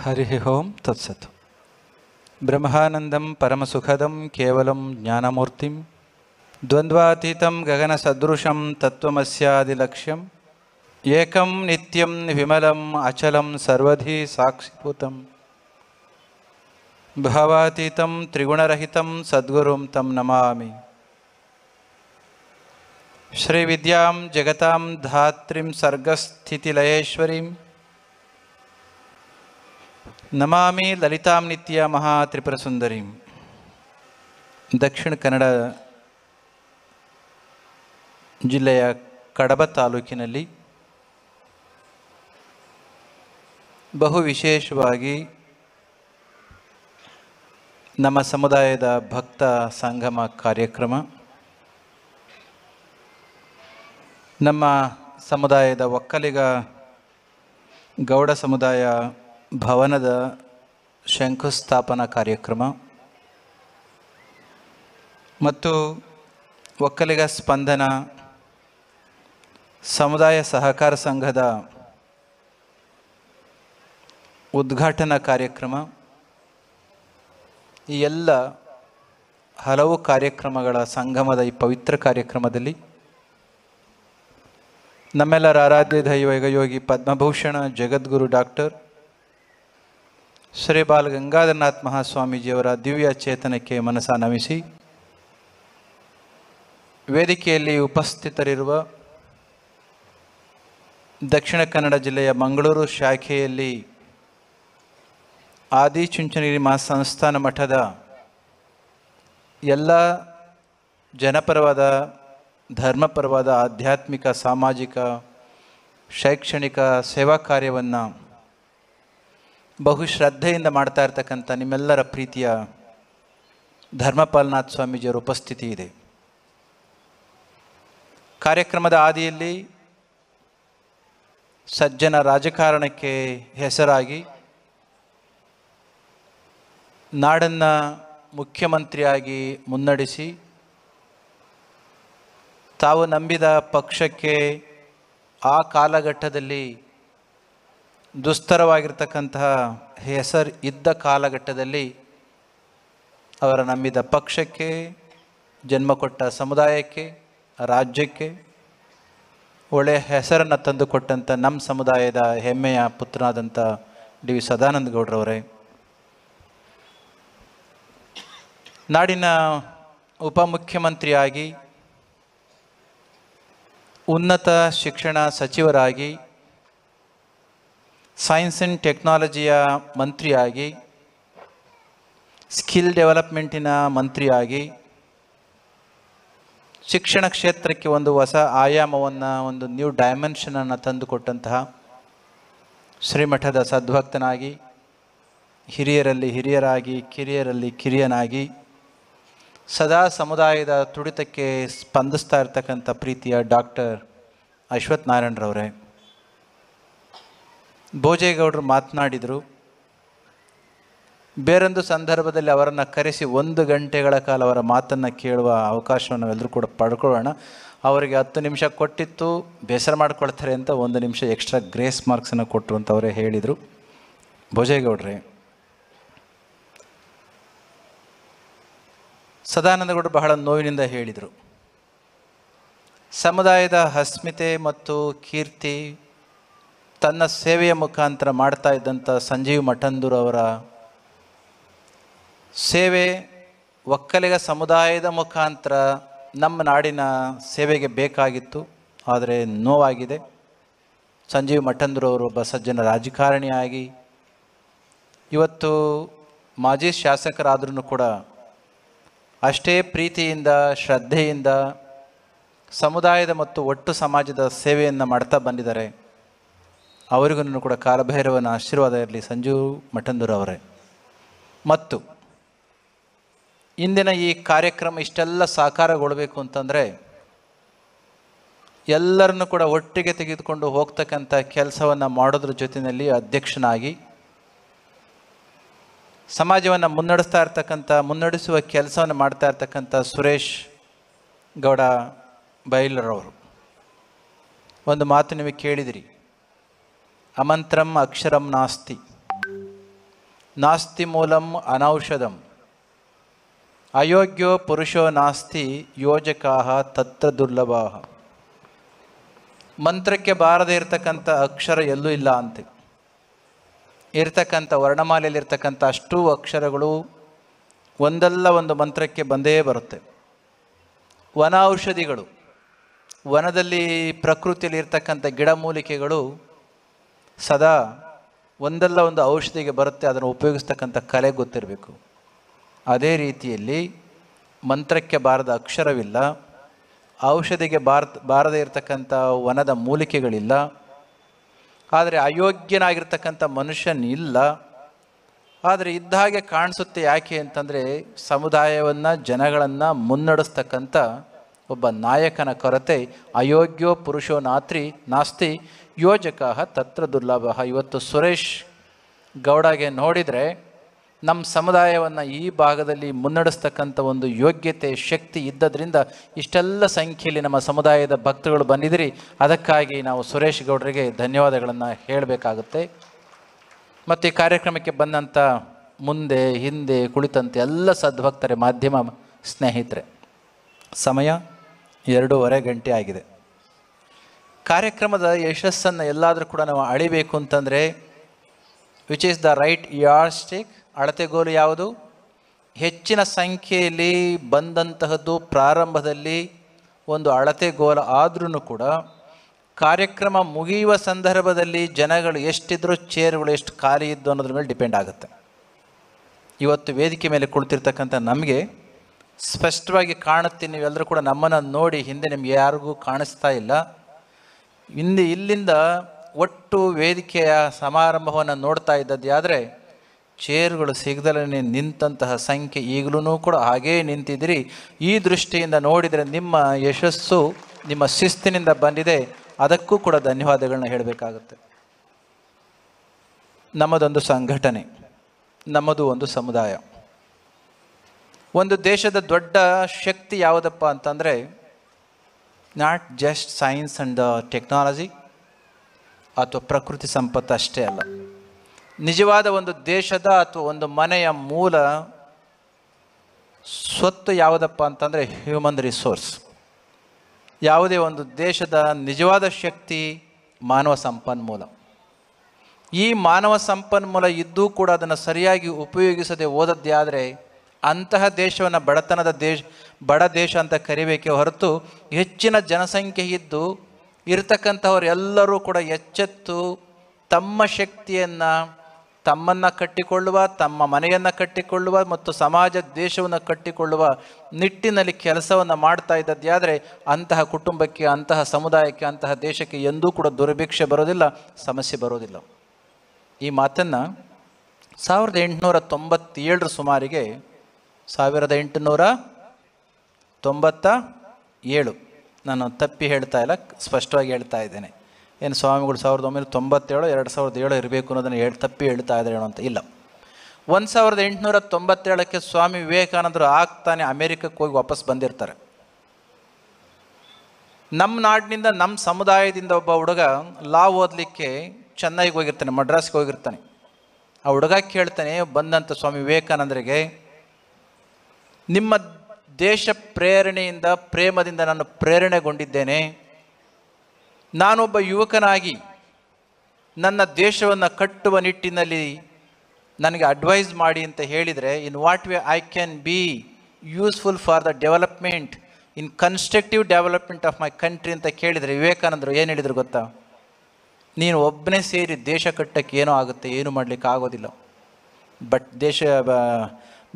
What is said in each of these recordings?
హరి ఓం తత్సత్. బ్రహ్మానందం పరమసుఖదం కేవలం జ్ఞానమూర్తిం. ద్వంద్వాతీతం గగన సదృశం తత్వమస్యాదిలక్ష్యం. ఏకం నిత్యం విమలం అచలం సర్వధి సాక్షిభూతం. భావాతీతం త్రిగుణరహితం సద్గురుం తం నమామి. శ్రీ విద్యాం జగతాం ధాత్రిం సర్గస్థితిలయేశ్వరీం. ನಮಾಮಿ ಲಲಿತಾಂ ನಿತ್ಯ ಮಹಾ ತ್ರಿಪುರ ಸುಂದರಿಂ. ದಕ್ಷಿಣ ಕನ್ನಡ ಜಿಲ್ಲೆಯ ಕಡಬ ತಾಲೂಕಿನಲ್ಲಿ ಬಹು ವಿಶೇಷವಾಗಿ ನಮ್ಮ ಸಮುದಾಯದ ಭಕ್ತ ಸಂಗಮ ಕಾರ್ಯಕ್ರಮ. ನಮ್ಮ ಸಮುದಾಯದ ಒಕ್ಕಲಿಗ ಗೌಡ ಸಮುದಾಯ ಭವನದ ಶಂಕುಸ್ಥಾಪನಾ ಕಾರ್ಯಕ್ರಮ ಮತ್ತು ಒಕ್ಕಲಿಗ ಸ್ಪಂದನ ಸಮುದಾಯ ಸಹಕಾರ ಸಂಘದ ಉದ್ಘಾಟನಾ ಕಾರ್ಯಕ್ರಮ. ಈ ಎಲ್ಲ ಹಲವು ಕಾರ್ಯಕ್ರಮಗಳ ಸಂಗಮದ ಈ ಪವಿತ್ರ ಕಾರ್ಯಕ್ರಮದಲ್ಲಿ ನಮ್ಮೆಲ್ಲರ ಆರಾಧ್ಯ ದೈವ ಯೋಗಿ ಪದ್ಮಭೂಷಣ ಜಗದ್ಗುರು ಡಾಕ್ಟರ್ ಶ್ರೀ ಬಾಲ ಗಂಗಾಧರನಾಥ್ ಮಹಾಸ್ವಾಮೀಜಿಯವರ ದಿವ್ಯ ಚೇತನಕ್ಕೆ ಮನಸ ನಮಿಸಿ ವೇದಿಕೆಯಲ್ಲಿ ಉಪಸ್ಥಿತರಿರುವ ದಕ್ಷಿಣ ಕನ್ನಡ ಜಿಲ್ಲೆಯ ಮಂಗಳೂರು ಶಾಖೆಯಲ್ಲಿ ಆದಿಚುಂಚನಗಿರಿ ಮಹಾ ಸಂಸ್ಥಾನ ಮಠದ ಎಲ್ಲ ಜನಪರವಾದ, ಧರ್ಮಪರವಾದ, ಆಧ್ಯಾತ್ಮಿಕ, ಸಾಮಾಜಿಕ, ಶೈಕ್ಷಣಿಕ ಸೇವಾ ಕಾರ್ಯವನ್ನು ಬಹು ಶ್ರದ್ಧೆಯಿಂದ ಮಾಡ್ತಾ ಇರ್ತಕ್ಕಂಥ ನಿಮ್ಮೆಲ್ಲರ ಪ್ರೀತಿಯ ಧರ್ಮಪಾಲನಾಥ್ ಸ್ವಾಮೀಜಿಯವರ ಉಪಸ್ಥಿತಿ ಇದೆ. ಕಾರ್ಯಕ್ರಮದ ಆದಿಯಲ್ಲಿ ಸಜ್ಜನ ರಾಜಕಾರಣಕ್ಕೆ ಹೆಸರಾಗಿ ನಾಡನ್ನು ಮುಖ್ಯಮಂತ್ರಿಯಾಗಿ ಮುನ್ನಡೆಸಿ ತಾವು ನಂಬಿದ ಪಕ್ಷಕ್ಕೆ ಆ ಕಾಲಘಟ್ಟದಲ್ಲಿ ದುಸ್ತರವಾಗಿರ್ತಕ್ಕಂತಹ ಹೆಸರು ಇದ್ದ ಕಾಲಘಟ್ಟದಲ್ಲಿ ಅವರ ನಂಬಿದ ಪಕ್ಷಕ್ಕೆ, ಜನ್ಮ ಕೊಟ್ಟ ಸಮುದಾಯಕ್ಕೆ, ರಾಜ್ಯಕ್ಕೆ ಒಳ್ಳೆಯ ಹೆಸರನ್ನು ತಂದುಕೊಟ್ಟಂಥ ನಮ್ಮ ಸಮುದಾಯದ ಹೆಮ್ಮೆಯ ಪುತ್ರನಾದಂಥ ಡಿ ವಿ ಸದಾನಂದ ಗೌಡ್ರವರೇ ನಾಡಿನ ಉಪಮುಖ್ಯಮಂತ್ರಿಯಾಗಿ, ಉನ್ನತ ಶಿಕ್ಷಣ ಸಚಿವರಾಗಿ ಸೈನ್ಸ್ ಆ್ಯಂಡ್ ಟೆಕ್ನಾಲಜಿಯ ಮಂತ್ರಿಯಾಗಿ ಸ್ಕಿಲ್ ಡೆವಲಪ್ಮೆಂಟಿನ ಮಂತ್ರಿಯಾಗಿ, ಶಿಕ್ಷಣ ಕ್ಷೇತ್ರಕ್ಕೆ ಒಂದು ಹೊಸ ಆಯಾಮವನ್ನು, ಒಂದು ನ್ಯೂ ಡೈಮೆನ್ಷನನ್ನು ತಂದುಕೊಟ್ಟಂತಹ ಶ್ರೀಮಠದ ಸದ್ಭಕ್ತನಾಗಿ, ಹಿರಿಯರಲ್ಲಿ ಹಿರಿಯರಾಗಿ, ಕಿರಿಯರಲ್ಲಿ ಕಿರಿಯನಾಗಿ, ಸದಾ ಸಮುದಾಯದ ತುಡಿತಕ್ಕೆ ಸ್ಪಂದಿಸ್ತಾ ಇರ್ತಕ್ಕಂಥ ಪ್ರೀತಿಯ ಡಾಕ್ಟರ್ ಅಶ್ವಥ್ ನಾರಾಯಣರವರೇ ಭೋಜೇಗೌಡರು ಮಾತನಾಡಿದರು, ಬೇರೊಂದು ಸಂದರ್ಭದಲ್ಲಿ ಅವರನ್ನು ಕರೆಸಿ ಒಂದು ಗಂಟೆಗಳ ಕಾಲ ಅವರ ಮಾತನ್ನು ಕೇಳುವ ಅವಕಾಶವನ್ನು ಎಲ್ಲರೂ ಕೂಡ ಪಡ್ಕೊಳ್ಳೋಣ. ಅವರಿಗೆ ಹತ್ತು ನಿಮಿಷ ಕೊಟ್ಟಿತ್ತು, ಬೇಸರ ಮಾಡ್ಕೊಳ್ತಾರೆ ಅಂತ ಒಂದು ನಿಮಿಷ ಎಕ್ಸ್ಟ್ರಾ ಗ್ರೇಸ್ ಮಾರ್ಕ್ಸನ್ನು ಕೊಟ್ಟರು ಅಂತ ಅವರೇ ಹೇಳಿದರು. ಭೋಜೇಗೌಡ್ರೆ, ಸದಾನಂದಗೌಡರು ಬಹಳ ನೋವಿನಿಂದ ಹೇಳಿದರು, ಸಮುದಾಯದ ಅಸ್ಮಿತೆ ಮತ್ತು ಕೀರ್ತಿ ತನ್ನ ಸೇವೆಯ ಮುಖಾಂತರ ಮಾಡ್ತಾ ಇದ್ದಂಥ ಸಂಜೀವ್ ಅವರ ಸೇವೆ ಒಕ್ಕಲಿಗ ಸಮುದಾಯದ ಮುಖಾಂತರ ನಮ್ಮ ನಾಡಿನ ಸೇವೆಗೆ ಬೇಕಾಗಿತ್ತು, ಆದರೆ ನೋವಾಗಿದೆ. ಸಂಜೀವ್ ಮಠಂದೂರ್ ಅವರು ಒಬ್ಬ ಸಜ್ಜನ ರಾಜಕಾರಣಿಯಾಗಿ, ಇವತ್ತು ಮಾಜಿ ಶಾಸಕರಾದ್ರೂ ಕೂಡ ಅಷ್ಟೇ ಪ್ರೀತಿಯಿಂದ, ಶ್ರದ್ಧೆಯಿಂದ ಸಮುದಾಯದ ಮತ್ತು ಒಟ್ಟು ಸಮಾಜದ ಸೇವೆಯನ್ನು ಮಾಡ್ತಾ ಬಂದಿದ್ದಾರೆ. ಅವರಿಗೂ ಕೂಡ ಕಾಲಭೈರವನ ಆಶೀರ್ವಾದ ಇರಲಿ ಸಂಜು ಮಠಂದೂರ್ ಅವರೇ. ಮತ್ತು ಇಂದಿನ ಈ ಕಾರ್ಯಕ್ರಮ ಇಷ್ಟೆಲ್ಲ ಸಾಕಾರಗೊಳ್ಬೇಕು ಅಂತಂದರೆ ಎಲ್ಲರನ್ನು ಕೂಡ ಒಟ್ಟಿಗೆ ತೆಗೆದುಕೊಂಡು ಹೋಗ್ತಕ್ಕಂಥ ಕೆಲಸವನ್ನು ಮಾಡೋದ್ರ ಜೊತೆಯಲ್ಲಿ ಅಧ್ಯಕ್ಷನಾಗಿ ಸಮಾಜವನ್ನು ಮುನ್ನಡೆಸ್ತಾ ಇರ್ತಕ್ಕಂಥ, ಮುನ್ನಡೆಸುವ ಕೆಲಸವನ್ನು ಮಾಡ್ತಾ ಇರ್ತಕ್ಕಂಥ ಸುರೇಶ್ ಗೌಡ ಬೈಲರವರು. ಒಂದು ಮಾತು ನಿಮಗೆ ಕೇಳಿದಿರಿ. ಅಮಂತ್ರಂ ಅಕ್ಷರಂ ನಾಸ್ತಿ. ನಾಸ್ತಿ ಮೂಲಂ ಅನೌಷಧಂ. ಅಯೋಗ್ಯೋ ಪುರುಷೋ ನಾಸ್ತಿ ಯೋಜಕಾ ತತ್ರ ದುರ್ಲಭಾಹ. ಮಂತ್ರಕ್ಕೆ ಬಾರದೇ ಇರತಕ್ಕಂಥ ಅಕ್ಷರ ಎಲ್ಲೂ ಇಲ್ಲ ಅಂತೆ. ಇರ್ತಕ್ಕಂಥ ವರ್ಣಮಾಲೆಯಲ್ಲಿರ್ತಕ್ಕಂಥ ಅಷ್ಟೂ ಅಕ್ಷರಗಳು ಒಂದಲ್ಲ ಒಂದು ಮಂತ್ರಕ್ಕೆ ಬಂದೇ ಬರುತ್ತೆ. ವನೌಷಧಿಗಳು ವನದಲ್ಲಿ ಪ್ರಕೃತಿಯಲ್ಲಿ ಇರ್ತಕ್ಕಂಥ ಗಿಡಮೂಲಿಕೆಗಳು ಸದಾ ಒಂದಲ್ಲ ಒಂದು ಔಷಧಿಗೆ ಬರುತ್ತೆ, ಅದನ್ನು ಉಪಯೋಗಿಸ್ತಕ್ಕಂಥ ಕಲೆ ಗೊತ್ತಿರಬೇಕು. ಅದೇ ರೀತಿಯಲ್ಲಿ ಮಂತ್ರಕ್ಕೆ ಬಾರದ ಅಕ್ಷರವಿಲ್ಲ, ಔಷಧಿಗೆ ಬಾರ ಬಾರದೇ ಇರತಕ್ಕಂಥ ವನದ ಮೂಲಿಕೆಗಳಿಲ್ಲ, ಆದರೆ ಅಯೋಗ್ಯನಾಗಿರ್ತಕ್ಕಂಥ ಮನುಷ್ಯನಿಲ್ಲ, ಆದರೆ ಇದ್ದ ಹಾಗೆ ಕಾಣಿಸುತ್ತೆ ಯಾಕೆ ಅಂತಂದರೆ ಸಮುದಾಯವನ್ನು, ಜನಗಳನ್ನು ಮುನ್ನಡೆಸ್ತಕ್ಕಂಥ ಒಬ್ಬ ನಾಯಕನ ಕೊರತೆ, ಅಯೋಗ್ಯೋ ಪುರುಷೋ ನಾತ್ರಿ ನಾಸ್ತಿ ಯೋಜಕ ತತ್ರ ದುರ್ಲಭ. ಇವತ್ತು ಸುರೇಶ್ ಗೌಡಗೆ ನೋಡಿದರೆ ನಮ್ಮ ಸಮುದಾಯವನ್ನು ಈ ಭಾಗದಲ್ಲಿ ಮುನ್ನಡೆಸ್ತಕ್ಕಂಥ ಒಂದು ಯೋಗ್ಯತೆ, ಶಕ್ತಿ ಇದ್ದದ್ರಿಂದ ಇಷ್ಟೆಲ್ಲ ಸಂಖ್ಯೆಯಲ್ಲಿ ನಮ್ಮ ಸಮುದಾಯದ ಭಕ್ತರುಗಳು ಬಂದಿದ್ದೀರಿ. ಅದಕ್ಕಾಗಿ ನಾವು ಸುರೇಶ್ ಗೌಡರಿಗೆ ಧನ್ಯವಾದಗಳನ್ನು ಹೇಳಬೇಕಾಗುತ್ತೆ. ಮತ್ತು ಈ ಕಾರ್ಯಕ್ರಮಕ್ಕೆ ಬಂದಂಥ ಮುಂದೆ, ಹಿಂದೆ, ಕುಳಿತಂತೆ ಎಲ್ಲ ಸದ್ಭಕ್ತರೆ, ಮಾಧ್ಯಮ ಸ್ನೇಹಿತರೆ, ಸಮಯ ಎರಡೂವರೆ ಗಂಟೆ ಆಗಿದೆ. ಕಾರ್ಯಕ್ರಮದ ಯಶಸ್ಸನ್ನು ಎಲ್ಲಾದರೂ ಕೂಡ ನಾವು ಅಳಿಬೇಕು ಅಂತಂದರೆ which is the right yardstick ಅಳತೆಗೋಲು ಯಾವುದು? ಹೆಚ್ಚಿನ ಸಂಖ್ಯೆಯಲ್ಲಿ ಬಂದಂತಹದ್ದು ಪ್ರಾರಂಭದಲ್ಲಿ ಒಂದು ಅಳತೆಗೋಲು ಆದ್ರೂ ಕೂಡ ಕಾರ್ಯಕ್ರಮ ಮುಗಿಯುವ ಸಂದರ್ಭದಲ್ಲಿ ಜನಗಳು ಎಷ್ಟಿದ್ರೂ ಚೇರ್ಗಳು ಎಷ್ಟು ಖಾಲಿ ಇದ್ದು ಅನ್ನೋದ್ರ ಮೇಲೆ ಡಿಪೆಂಡ್ ಆಗುತ್ತೆ. ಇವತ್ತು ವೇದಿಕೆ ಮೇಲೆ ಕುಳಿತಿರ್ತಕ್ಕಂಥ ನಮಗೆ ಸ್ಪಷ್ಟವಾಗಿ ಕಾಣುತ್ತೆ ನೀವೆಲ್ಲರೂ ಕೂಡ ನಮ್ಮನ್ನು ನೋಡಿ ಹಿಂದೆ ನಿಮ್ಗೆ ಯಾರಿಗೂ ಕಾಣಿಸ್ತಾ ಇಲ್ಲ. ಹಿಂದೆ ಇಲ್ಲಿಂದ ಒಟ್ಟು ವೇದಿಕೆಯ ಸಮಾರಂಭವನ್ನು ನೋಡ್ತಾ ಇದ್ದದ್ದು ಆದರೆ ಚೇರುಗಳು ಸಿಗದಲ್ಲೇ ನಿಂತಹ ಸಂಖ್ಯೆ ಈಗಲೂ ಕೂಡ ಹಾಗೇ ನಿಂತಿದ್ದೀರಿ. ಈ ದೃಷ್ಟಿಯಿಂದ ನೋಡಿದರೆ ನಿಮ್ಮ ಯಶಸ್ಸು, ನಿಮ್ಮ ಶಿಸ್ತಿನಿಂದ ಬಂದಿದೆ. ಅದಕ್ಕೂ ಕೂಡ ಧನ್ಯವಾದಗಳನ್ನ ಹೇಳಬೇಕಾಗುತ್ತೆ. ನಮ್ಮದೊಂದು ಸಂಘಟನೆ, ನಮ್ಮದು ಒಂದು ಸಮುದಾಯ. ಒಂದು ದೇಶದ ದೊಡ್ಡ ಶಕ್ತಿ ಯಾವುದಪ್ಪ ಅಂತಂದರೆ not just science and technology ಅಥವಾ ಪ್ರಕೃತಿ ಸಂಪತ್ತು ಅಷ್ಟೇ ಅಲ್ಲ. ನಿಜವಾದ ಒಂದು ದೇಶದ ಅಥವಾ ಒಂದು ಮನೆಯ ಮೂಲ ಸ್ವತ್ತು ಯಾವುದಪ್ಪ ಅಂತಂದರೆ ಹ್ಯೂಮನ್ ರಿಸೋರ್ಸ್ ಯಾವುದೇ ಒಂದು ದೇಶದ ನಿಜವಾದ ಶಕ್ತಿ ಮಾನವ ಸಂಪನ್ಮೂಲ. ಈ ಮಾನವ ಸಂಪನ್ಮೂಲ ಇದ್ದೂ ಕೂಡ ಅದನ್ನು ಸರಿಯಾಗಿ ಉಪಯೋಗಿಸದೆ ಹೋದದ್ದೇ ಆದರೆ ಅಂತಹ ದೇಶವನ್ನು ಬಡತನದ ದೇಶ ಬಡ ದೇಶ ಅಂತ ಕರಿಬೇಕೆ ಹೊರತು ಹೆಚ್ಚಿನ ಜನಸಂಖ್ಯೆ ಇದ್ದು ಇರತಕ್ಕಂಥವ್ರು ಎಲ್ಲರೂ ಕೂಡ ಎಚ್ಚೆತ್ತು ತಮ್ಮ ಶಕ್ತಿಯನ್ನು ತಮ್ಮನ್ನು ಕಟ್ಟಿಕೊಳ್ಳುವ, ತಮ್ಮ ಮನೆಯನ್ನು ಕಟ್ಟಿಕೊಳ್ಳುವ ಮತ್ತು ಸಮಾಜ ದೇಶವನ್ನು ಕಟ್ಟಿಕೊಳ್ಳುವ ನಿಟ್ಟಿನಲ್ಲಿ ಕೆಲಸವನ್ನು ಮಾಡ್ತಾ ಇದ್ದದ್ದಾದರೆ ಅಂತಹ ಕುಟುಂಬಕ್ಕೆ, ಅಂತಹ ಸಮುದಾಯಕ್ಕೆ, ಅಂತಹ ದೇಶಕ್ಕೆ ಎಂದೂ ಕೂಡ ದುರ್ಭಿಕ್ಷೆ ಬರೋದಿಲ್ಲ, ಸಮಸ್ಯೆ ಬರೋದಿಲ್ಲ. ಈ ಮಾತನ್ನು ಸಾವಿರದ ಎಂಟುನೂರ ತೊಂಬತ್ತೇಳರ ಸುಮಾರಿಗೆ ಸಾವಿರದ ಎಂಟುನೂರ ತೊಂಬತ್ತ ಏಳು. ನಾನು ತಪ್ಪಿ ಹೇಳ್ತಾ ಇಲ್ಲ, ಸ್ಪಷ್ಟವಾಗಿ ಹೇಳ್ತಾ ಇದ್ದೇನೆ. ಏನು ಸ್ವಾಮಿಗಳು ಸಾವಿರದ ಒಂಬೈನೂರ ತೊಂಬತ್ತೇಳು, ಎರಡು ಸಾವಿರದ ಏಳು ಇರಬೇಕು ಅನ್ನೋದನ್ನು ಹೇಳಿ, ತಪ್ಪಿ ಹೇಳ್ತಾ ಇದ್ದಾರೆ ಏನೋ ಅಂತ ಇಲ್ಲ. ಒಂದು ಸಾವಿರದ ಎಂಟುನೂರ ತೊಂಬತ್ತೇಳಕ್ಕೆ ಸ್ವಾಮಿ ವಿವೇಕಾನಂದರು ಆಗ್ತಾನೆ ಅಮೇರಿಕಕ್ಕೆ ಹೋಗಿ ವಾಪಸ್ ಬಂದಿರ್ತಾರೆ. ನಮ್ಮ ನಾಡಿನಿಂದ ನಮ್ಮ ಸಮುದಾಯದಿಂದ ಒಬ್ಬ ಹುಡುಗ ಲಾ ಓದಲಿಕ್ಕೆ ಚೆನ್ನೈಗೆ ಹೋಗಿರ್ತಾನೆ ಮಡ್ರಾಸ್ಗೆ ಹೋಗಿರ್ತಾನೆ. ಆ ಹುಡುಗ ಕೇಳ್ತಾನೆ ಬಂದಂಥ ಸ್ವಾಮಿ ವಿವೇಕಾನಂದರಿಗೆ, ನಿಮ್ಮ ದೇಶ ಪ್ರೇರಣೆಯಿಂದ, ಪ್ರೇಮದಿಂದ ನಾನು ಪ್ರೇರಣೆಗೊಂಡಿದ್ದೇನೆ. ನಾನೊಬ್ಬ ಯುವಕನಾಗಿ ನನ್ನ ದೇಶವನ್ನು ಕಟ್ಟುವ ನಿಟ್ಟಿನಲ್ಲಿ ನನಗೆ ಅಡ್ವೈಸ್ ಮಾಡಿ ಅಂತ ಹೇಳಿದರೆ, in what way I can be useful for the development, in constructive development of my country ಅಂತ ಕೇಳಿದರೆ ವಿವೇಕಾನಂದರು ಏನು ಹೇಳಿದರು ಗೊತ್ತಾ? ನೀನು ಒಬ್ಬನೇ ಸೇರಿ ದೇಶ ಕಟ್ಟಕ್ಕೆ ಏನೋ ಆಗುತ್ತೆ, ಏನು ಮಾಡಲಿಕ್ಕೆ ಆಗೋದಿಲ್ಲ. ಬಟ್ ದೇಶ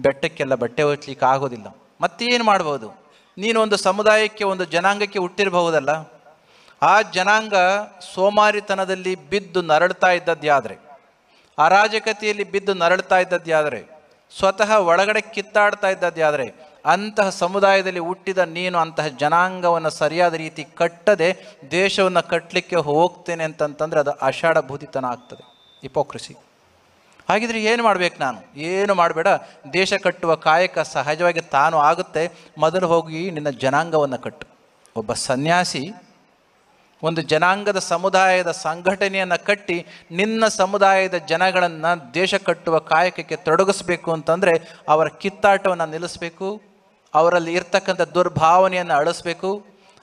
ಬೆಟ್ಟಕ್ಕೆಲ್ಲ ಬಟ್ಟೆ ಹೊಚ್ಚಲಿಕ್ಕೆ ಆಗೋದಿಲ್ಲ. ಮತ್ತೇನು ಮಾಡ್ಬೋದು? ನೀನು ಒಂದು ಸಮುದಾಯಕ್ಕೆ, ಒಂದು ಜನಾಂಗಕ್ಕೆ ಹುಟ್ಟಿರಬಹುದಲ್ಲ? ಆ ಜನಾಂಗ ಸೋಮಾರಿತನದಲ್ಲಿ ಬಿದ್ದು ನರಳ್ತಾ ಇದ್ದದ್ದಾದರೆ ಅರಾಜಕತೆಯಲ್ಲಿ ಬಿದ್ದು ನರಳ್ತಾ ಇದ್ದದ್ದಾದರೆ ಸ್ವತಃ ಒಳಗಡೆ ಕಿತ್ತಾಡ್ತಾ ಇದ್ದದ್ದಾದರೆ ಅಂತಹ ಸಮುದಾಯದಲ್ಲಿ ಹುಟ್ಟಿದ ನೀನು ಅಂತಹ ಜನಾಂಗವನ್ನು ಸರಿಯಾದ ರೀತಿ ಕಟ್ಟದೆ ದೇಶವನ್ನು ಕಟ್ಟಲಿಕ್ಕೆ ಹೋಗ್ತೇನೆ ಅಂತಂತಂದರೆ ಅದು ಅಷಾಢಭೂತಿತನ ಆಗ್ತದೆ. ಹಿಪೋಕ್ರಸಿ ಹಾಗಿದ್ರೆ ಏನು ಮಾಡ್ಬೇಕು ನಾನು? ಏನು ಮಾಡಬೇಡ? ದೇಶ ಕಟ್ಟುವ ಕಾಯಕ ಸಹಜವಾಗಿ ತಾನು ಆಗುತ್ತೆ. ಮೊದಲು ಹೋಗಿ ನಿನ್ನ ಜನಾಂಗವನ್ನು ಕಟ್ಟು. ಒಬ್ಬ ಸನ್ಯಾಸಿ ಒಂದು ಜನಾಂಗದ ಸಮುದಾಯದ ಸಂಘಟನೆಯನ್ನು ಕಟ್ಟಿ ನಿನ್ನ ಸಮುದಾಯದ ಜನಗಳನ್ನು ದೇಶ ಕಟ್ಟುವ ಕಾಯಕಕ್ಕೆ ತೊಡಗಿಸ್ಬೇಕು ಅಂತಂದರೆ ಅವರ ಕಿತ್ತಾಟವನ್ನು ನಿಲ್ಲಿಸಬೇಕು, ಅವರಲ್ಲಿ ಇರ್ತಕ್ಕಂಥ ದುರ್ಭಾವನೆಯನ್ನು ಅಳಿಸ್ಬೇಕು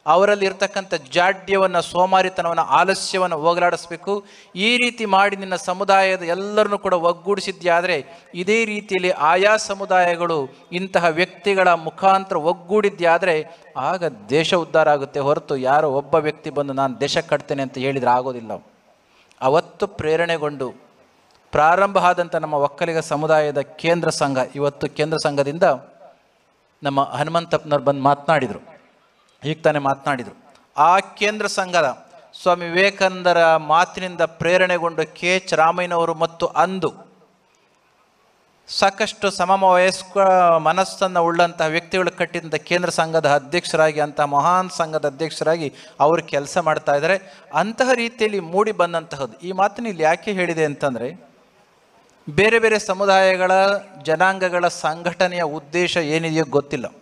ಅವರಲ್ಲಿ ಇರ್ತಕ್ಕಂಥ ಜಾಡ್ಯವನ್ನು, ಸೋಮಾರಿತನವನ್ನು, ಆಲಸ್ಯವನ್ನು ಹೋಗಲಾಡಿಸ್ಬೇಕು. ಈ ರೀತಿ ಮಾಡಿ ನಿನ್ನ ಸಮುದಾಯದ ಎಲ್ಲರನ್ನು ಕೂಡ ಒಗ್ಗೂಡಿಸಿದ್ಯಾದರೆ, ಇದೇ ರೀತಿಯಲ್ಲಿ ಆಯಾ ಸಮುದಾಯಗಳು ಇಂತಹ ವ್ಯಕ್ತಿಗಳ ಮುಖಾಂತರ ಒಗ್ಗೂಡಿದ್ಯಾದರೆ, ಆಗ ದೇಶ ಉದ್ಧಾರ ಆಗುತ್ತೆ. ಹೊರತು ಯಾರೋ ಒಬ್ಬ ವ್ಯಕ್ತಿ ಬಂದು ನಾನು ದೇಶ ಕಟ್ತೇನೆ ಅಂತ ಹೇಳಿದರೆ ಆಗೋದಿಲ್ಲ. ಅವತ್ತು ಪ್ರೇರಣೆಗೊಂಡು ಪ್ರಾರಂಭ ಆದಂಥ ನಮ್ಮ ಒಕ್ಕಲಿಗ ಸಮುದಾಯದ ಕೇಂದ್ರ ಸಂಘ, ಇವತ್ತು ಕೇಂದ್ರ ಸಂಘದಿಂದ ನಮ್ಮ ಹನುಮಂತಪ್ಪನವ್ರು ಬಂದು ಮಾತನಾಡಿದರು. ಈಗ ತಾನೇ ಮಾತನಾಡಿದರು. ಆ ಕೇಂದ್ರ ಸಂಘದ ಸ್ವಾಮಿ ವಿವೇಕಾನಂದರ ಮಾತಿನಿಂದ ಪ್ರೇರಣೆಗೊಂಡು ಕೆ ಎಚ್ ರಾಮಯ್ಯನವರು ಮತ್ತು ಅಂದು ಸಾಕಷ್ಟು ಸಮಮ ವಯಸ್ಕ ಮನಸ್ಸನ್ನು ಉಳ್ಳಂತಹ ವ್ಯಕ್ತಿಗಳು ಕಟ್ಟಿದಂಥ ಕೇಂದ್ರ ಸಂಘದ ಅಧ್ಯಕ್ಷರಾಗಿ ಅಂತಹ ಮಹಾನ್ ಸಂಘದ ಅಧ್ಯಕ್ಷರಾಗಿ ಅವರು ಕೆಲಸ ಮಾಡ್ತಾ ಇದ್ದಾರೆ ಅಂತಹ ರೀತಿಯಲ್ಲಿ ಮೂಡಿ ಬಂದಂತಹದ್ದು. ಈ ಮಾತನ್ನು ಇಲ್ಲಿ ಯಾಕೆ ಹೇಳಿದೆ ಅಂತಂದರೆ, ಬೇರೆ ಬೇರೆ ಸಮುದಾಯಗಳ ಜನಾಂಗಗಳ ಸಂಘಟನೆಯ ಉದ್ದೇಶ ಏನಿದೆಯೋ ಗೊತ್ತಿಲ್ಲ.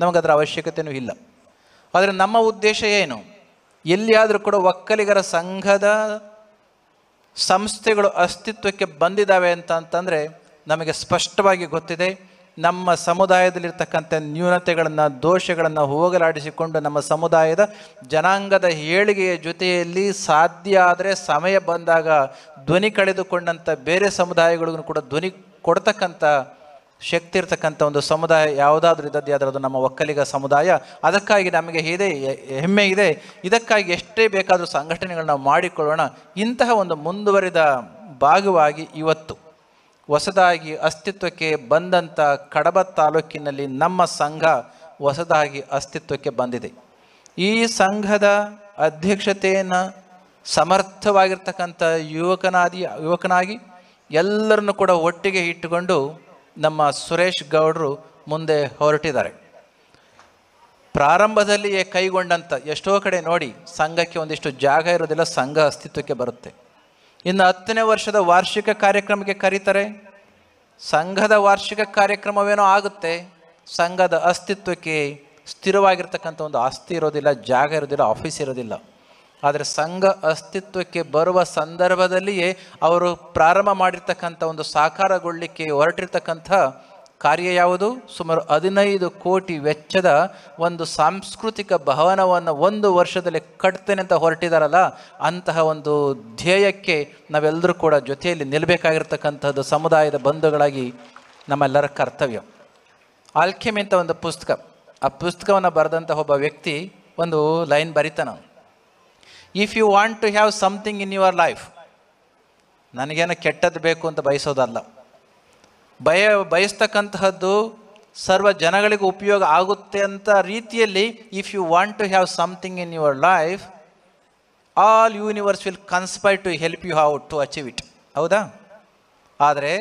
ನಮಗದರ ಅವಶ್ಯಕತೆಯೂ ಇಲ್ಲ. ಆದರೆ ನಮ್ಮ ಉದ್ದೇಶ ಏನು? ಎಲ್ಲಿಯಾದರೂ ಕೂಡ ಒಕ್ಕಲಿಗರ ಸಂಘದ ಸಂಸ್ಥೆಗಳು ಅಸ್ತಿತ್ವಕ್ಕೆ ಬಂದಿದ್ದಾವೆ ಅಂತ ಅಂತಂದರೆ ನಮಗೆ ಸ್ಪಷ್ಟವಾಗಿ ಗೊತ್ತಿದೆ. ನಮ್ಮ ಸಮುದಾಯದಲ್ಲಿರ್ತಕ್ಕಂಥ ನ್ಯೂನತೆಗಳನ್ನು, ದೋಷಗಳನ್ನು ಹೋಗಲಾಡಿಸಿಕೊಂಡು ನಮ್ಮ ಸಮುದಾಯದ ಜನಾಂಗದ ಏಳಿಗೆಯ ಜೊತೆಯಲ್ಲಿ ಸಾಧ್ಯ ಆದರೆ ಸಮಯ ಬಂದಾಗ ಧ್ವನಿ ಕಳೆದುಕೊಂಡಂಥ ಬೇರೆ ಸಮುದಾಯಗಳಿಗೂ ಕೂಡ ಧ್ವನಿ ಕೊಡ್ತಕ್ಕಂಥ ಶಕ್ತಿ ಇರ್ತಕ್ಕಂಥ ಒಂದು ಸಮುದಾಯ ಯಾವುದಾದ್ರೂ ಇದ್ದದ್ದೇ ಅದು ನಮ್ಮ ಒಕ್ಕಲಿಗ ಸಮುದಾಯ, ಅದಕ್ಕಾಗಿ ನಮಗೆ ಇದೆ ಹೆಮ್ಮೆ ಇದೆ. ಇದಕ್ಕಾಗಿ ಎಷ್ಟೇ ಬೇಕಾದರೂ ಸಂಘಟನೆಗಳನ್ನ ಮಾಡಿಕೊಳ್ಳೋಣ. ಇಂತಹ ಒಂದು ಮುಂದುವರಿದ ಭಾಗವಾಗಿ ಇವತ್ತು ಹೊಸದಾಗಿ ಅಸ್ತಿತ್ವಕ್ಕೆ ಬಂದಂಥ ಕಡಬ ತಾಲೂಕಿನಲ್ಲಿ ನಮ್ಮ ಸಂಘ ಹೊಸದಾಗಿ ಅಸ್ತಿತ್ವಕ್ಕೆ ಬಂದಿದೆ. ಈ ಸಂಘದ ಅಧ್ಯಕ್ಷತೆಯನ್ನು ಸಮರ್ಥವಾಗಿರ್ತಕ್ಕಂಥ ಯುವಕನಾದಿ, ಯುವಕನಾಗಿ ಎಲ್ಲರನ್ನು ಕೂಡ ಒಟ್ಟಿಗೆ ಇಟ್ಟುಕೊಂಡು ನಮ್ಮ ಸುರೇಶ್ ಗೌಡರು ಮುಂದೆ ಹೊರಟಿದ್ದಾರೆ. ಪ್ರಾರಂಭದಲ್ಲಿಯೇ ಕೈಗೊಂಡಂಥ ಎಷ್ಟೋ ಕಡೆ ನೋಡಿ ಸಂಘಕ್ಕೆ ಒಂದಿಷ್ಟು ಜಾಗ ಇರೋದಿಲ್ಲ, ಸಂಘ ಅಸ್ತಿತ್ವಕ್ಕೆ ಬರುತ್ತೆ. ಇನ್ನು ಹತ್ತನೇ ವರ್ಷದ ವಾರ್ಷಿಕ ಕಾರ್ಯಕ್ರಮಕ್ಕೆ ಕರೀತಾರೆ. ಸಂಘದ ವಾರ್ಷಿಕ ಕಾರ್ಯಕ್ರಮವೇನೋ ಆಗುತ್ತೆ, ಸಂಘದ ಅಸ್ತಿತ್ವಕ್ಕೆ ಸ್ಥಿರವಾಗಿರ್ತಕ್ಕಂಥ ಒಂದು ಆಸ್ತಿ ಇರೋದಿಲ್ಲ, ಜಾಗ ಇರೋದಿಲ್ಲ, ಆಫೀಸ್ ಇರೋದಿಲ್ಲ. ಆದರೆ ಸಂಘ ಅಸ್ತಿತ್ವಕ್ಕೆ ಬರುವ ಸಂದರ್ಭದಲ್ಲಿಯೇ ಅವರು ಪ್ರಾರಂಭ ಮಾಡಿರ್ತಕ್ಕಂಥ ಒಂದು ಸಾಕಾರಗೊಳ್ಳಿಕ್ಕೆ ಹೊರಟಿರ್ತಕ್ಕಂಥ ಕಾರ್ಯ ಯಾವುದು? ಸುಮಾರು ಹದಿನೈದು ಕೋಟಿ ವೆಚ್ಚದ ಒಂದು ಸಾಂಸ್ಕೃತಿಕ ಭವನವನ್ನು ಒಂದು ವರ್ಷದಲ್ಲಿ ಕಟ್ತೇನೆ ಅಂತ ಹೊರಟಿದಾರಲ್ಲ, ಅಂತಹ ಒಂದು ಧ್ಯೇಯಕ್ಕೆ ನಾವೆಲ್ಲರೂ ಕೂಡ ಜೊತೆಯಲ್ಲಿ ನಿಲ್ಲಬೇಕಾಗಿರ್ತಕ್ಕಂಥದ್ದು ಸಮುದಾಯದ ಬಂಧುಗಳಾಗಿ ನಮ್ಮೆಲ್ಲರ ಕರ್ತವ್ಯ. ಆಲ್ಕೆಮಿ ಅಂತ ಒಂದು ಪುಸ್ತಕ. ಆ ಪುಸ್ತಕವನ್ನು ಬರೆದಂಥ ಒಬ್ಬ ವ್ಯಕ್ತಿ ಒಂದು line ಬರಿತಾನ. If you want to have something in your life ನನಗೇನು ಕೆಟ್ಟದ್ದು ಬೇಕು ಅಂತ ಬಯಸೋದಲ್ಲ. ಬಯ ಬಯಸ್ತಕ್ಕಂತಹದ್ದು ಸರ್ವ ಜನಗಳಿಗೆ ಉಪಯೋಗ ಆಗುತ್ತೆ ಅಂತ ರೀತಿಯಲ್ಲಿ if you want to have something in your life all universe will conspire to help you how to achieve it ಹೌದಾ? ಆದರೆ,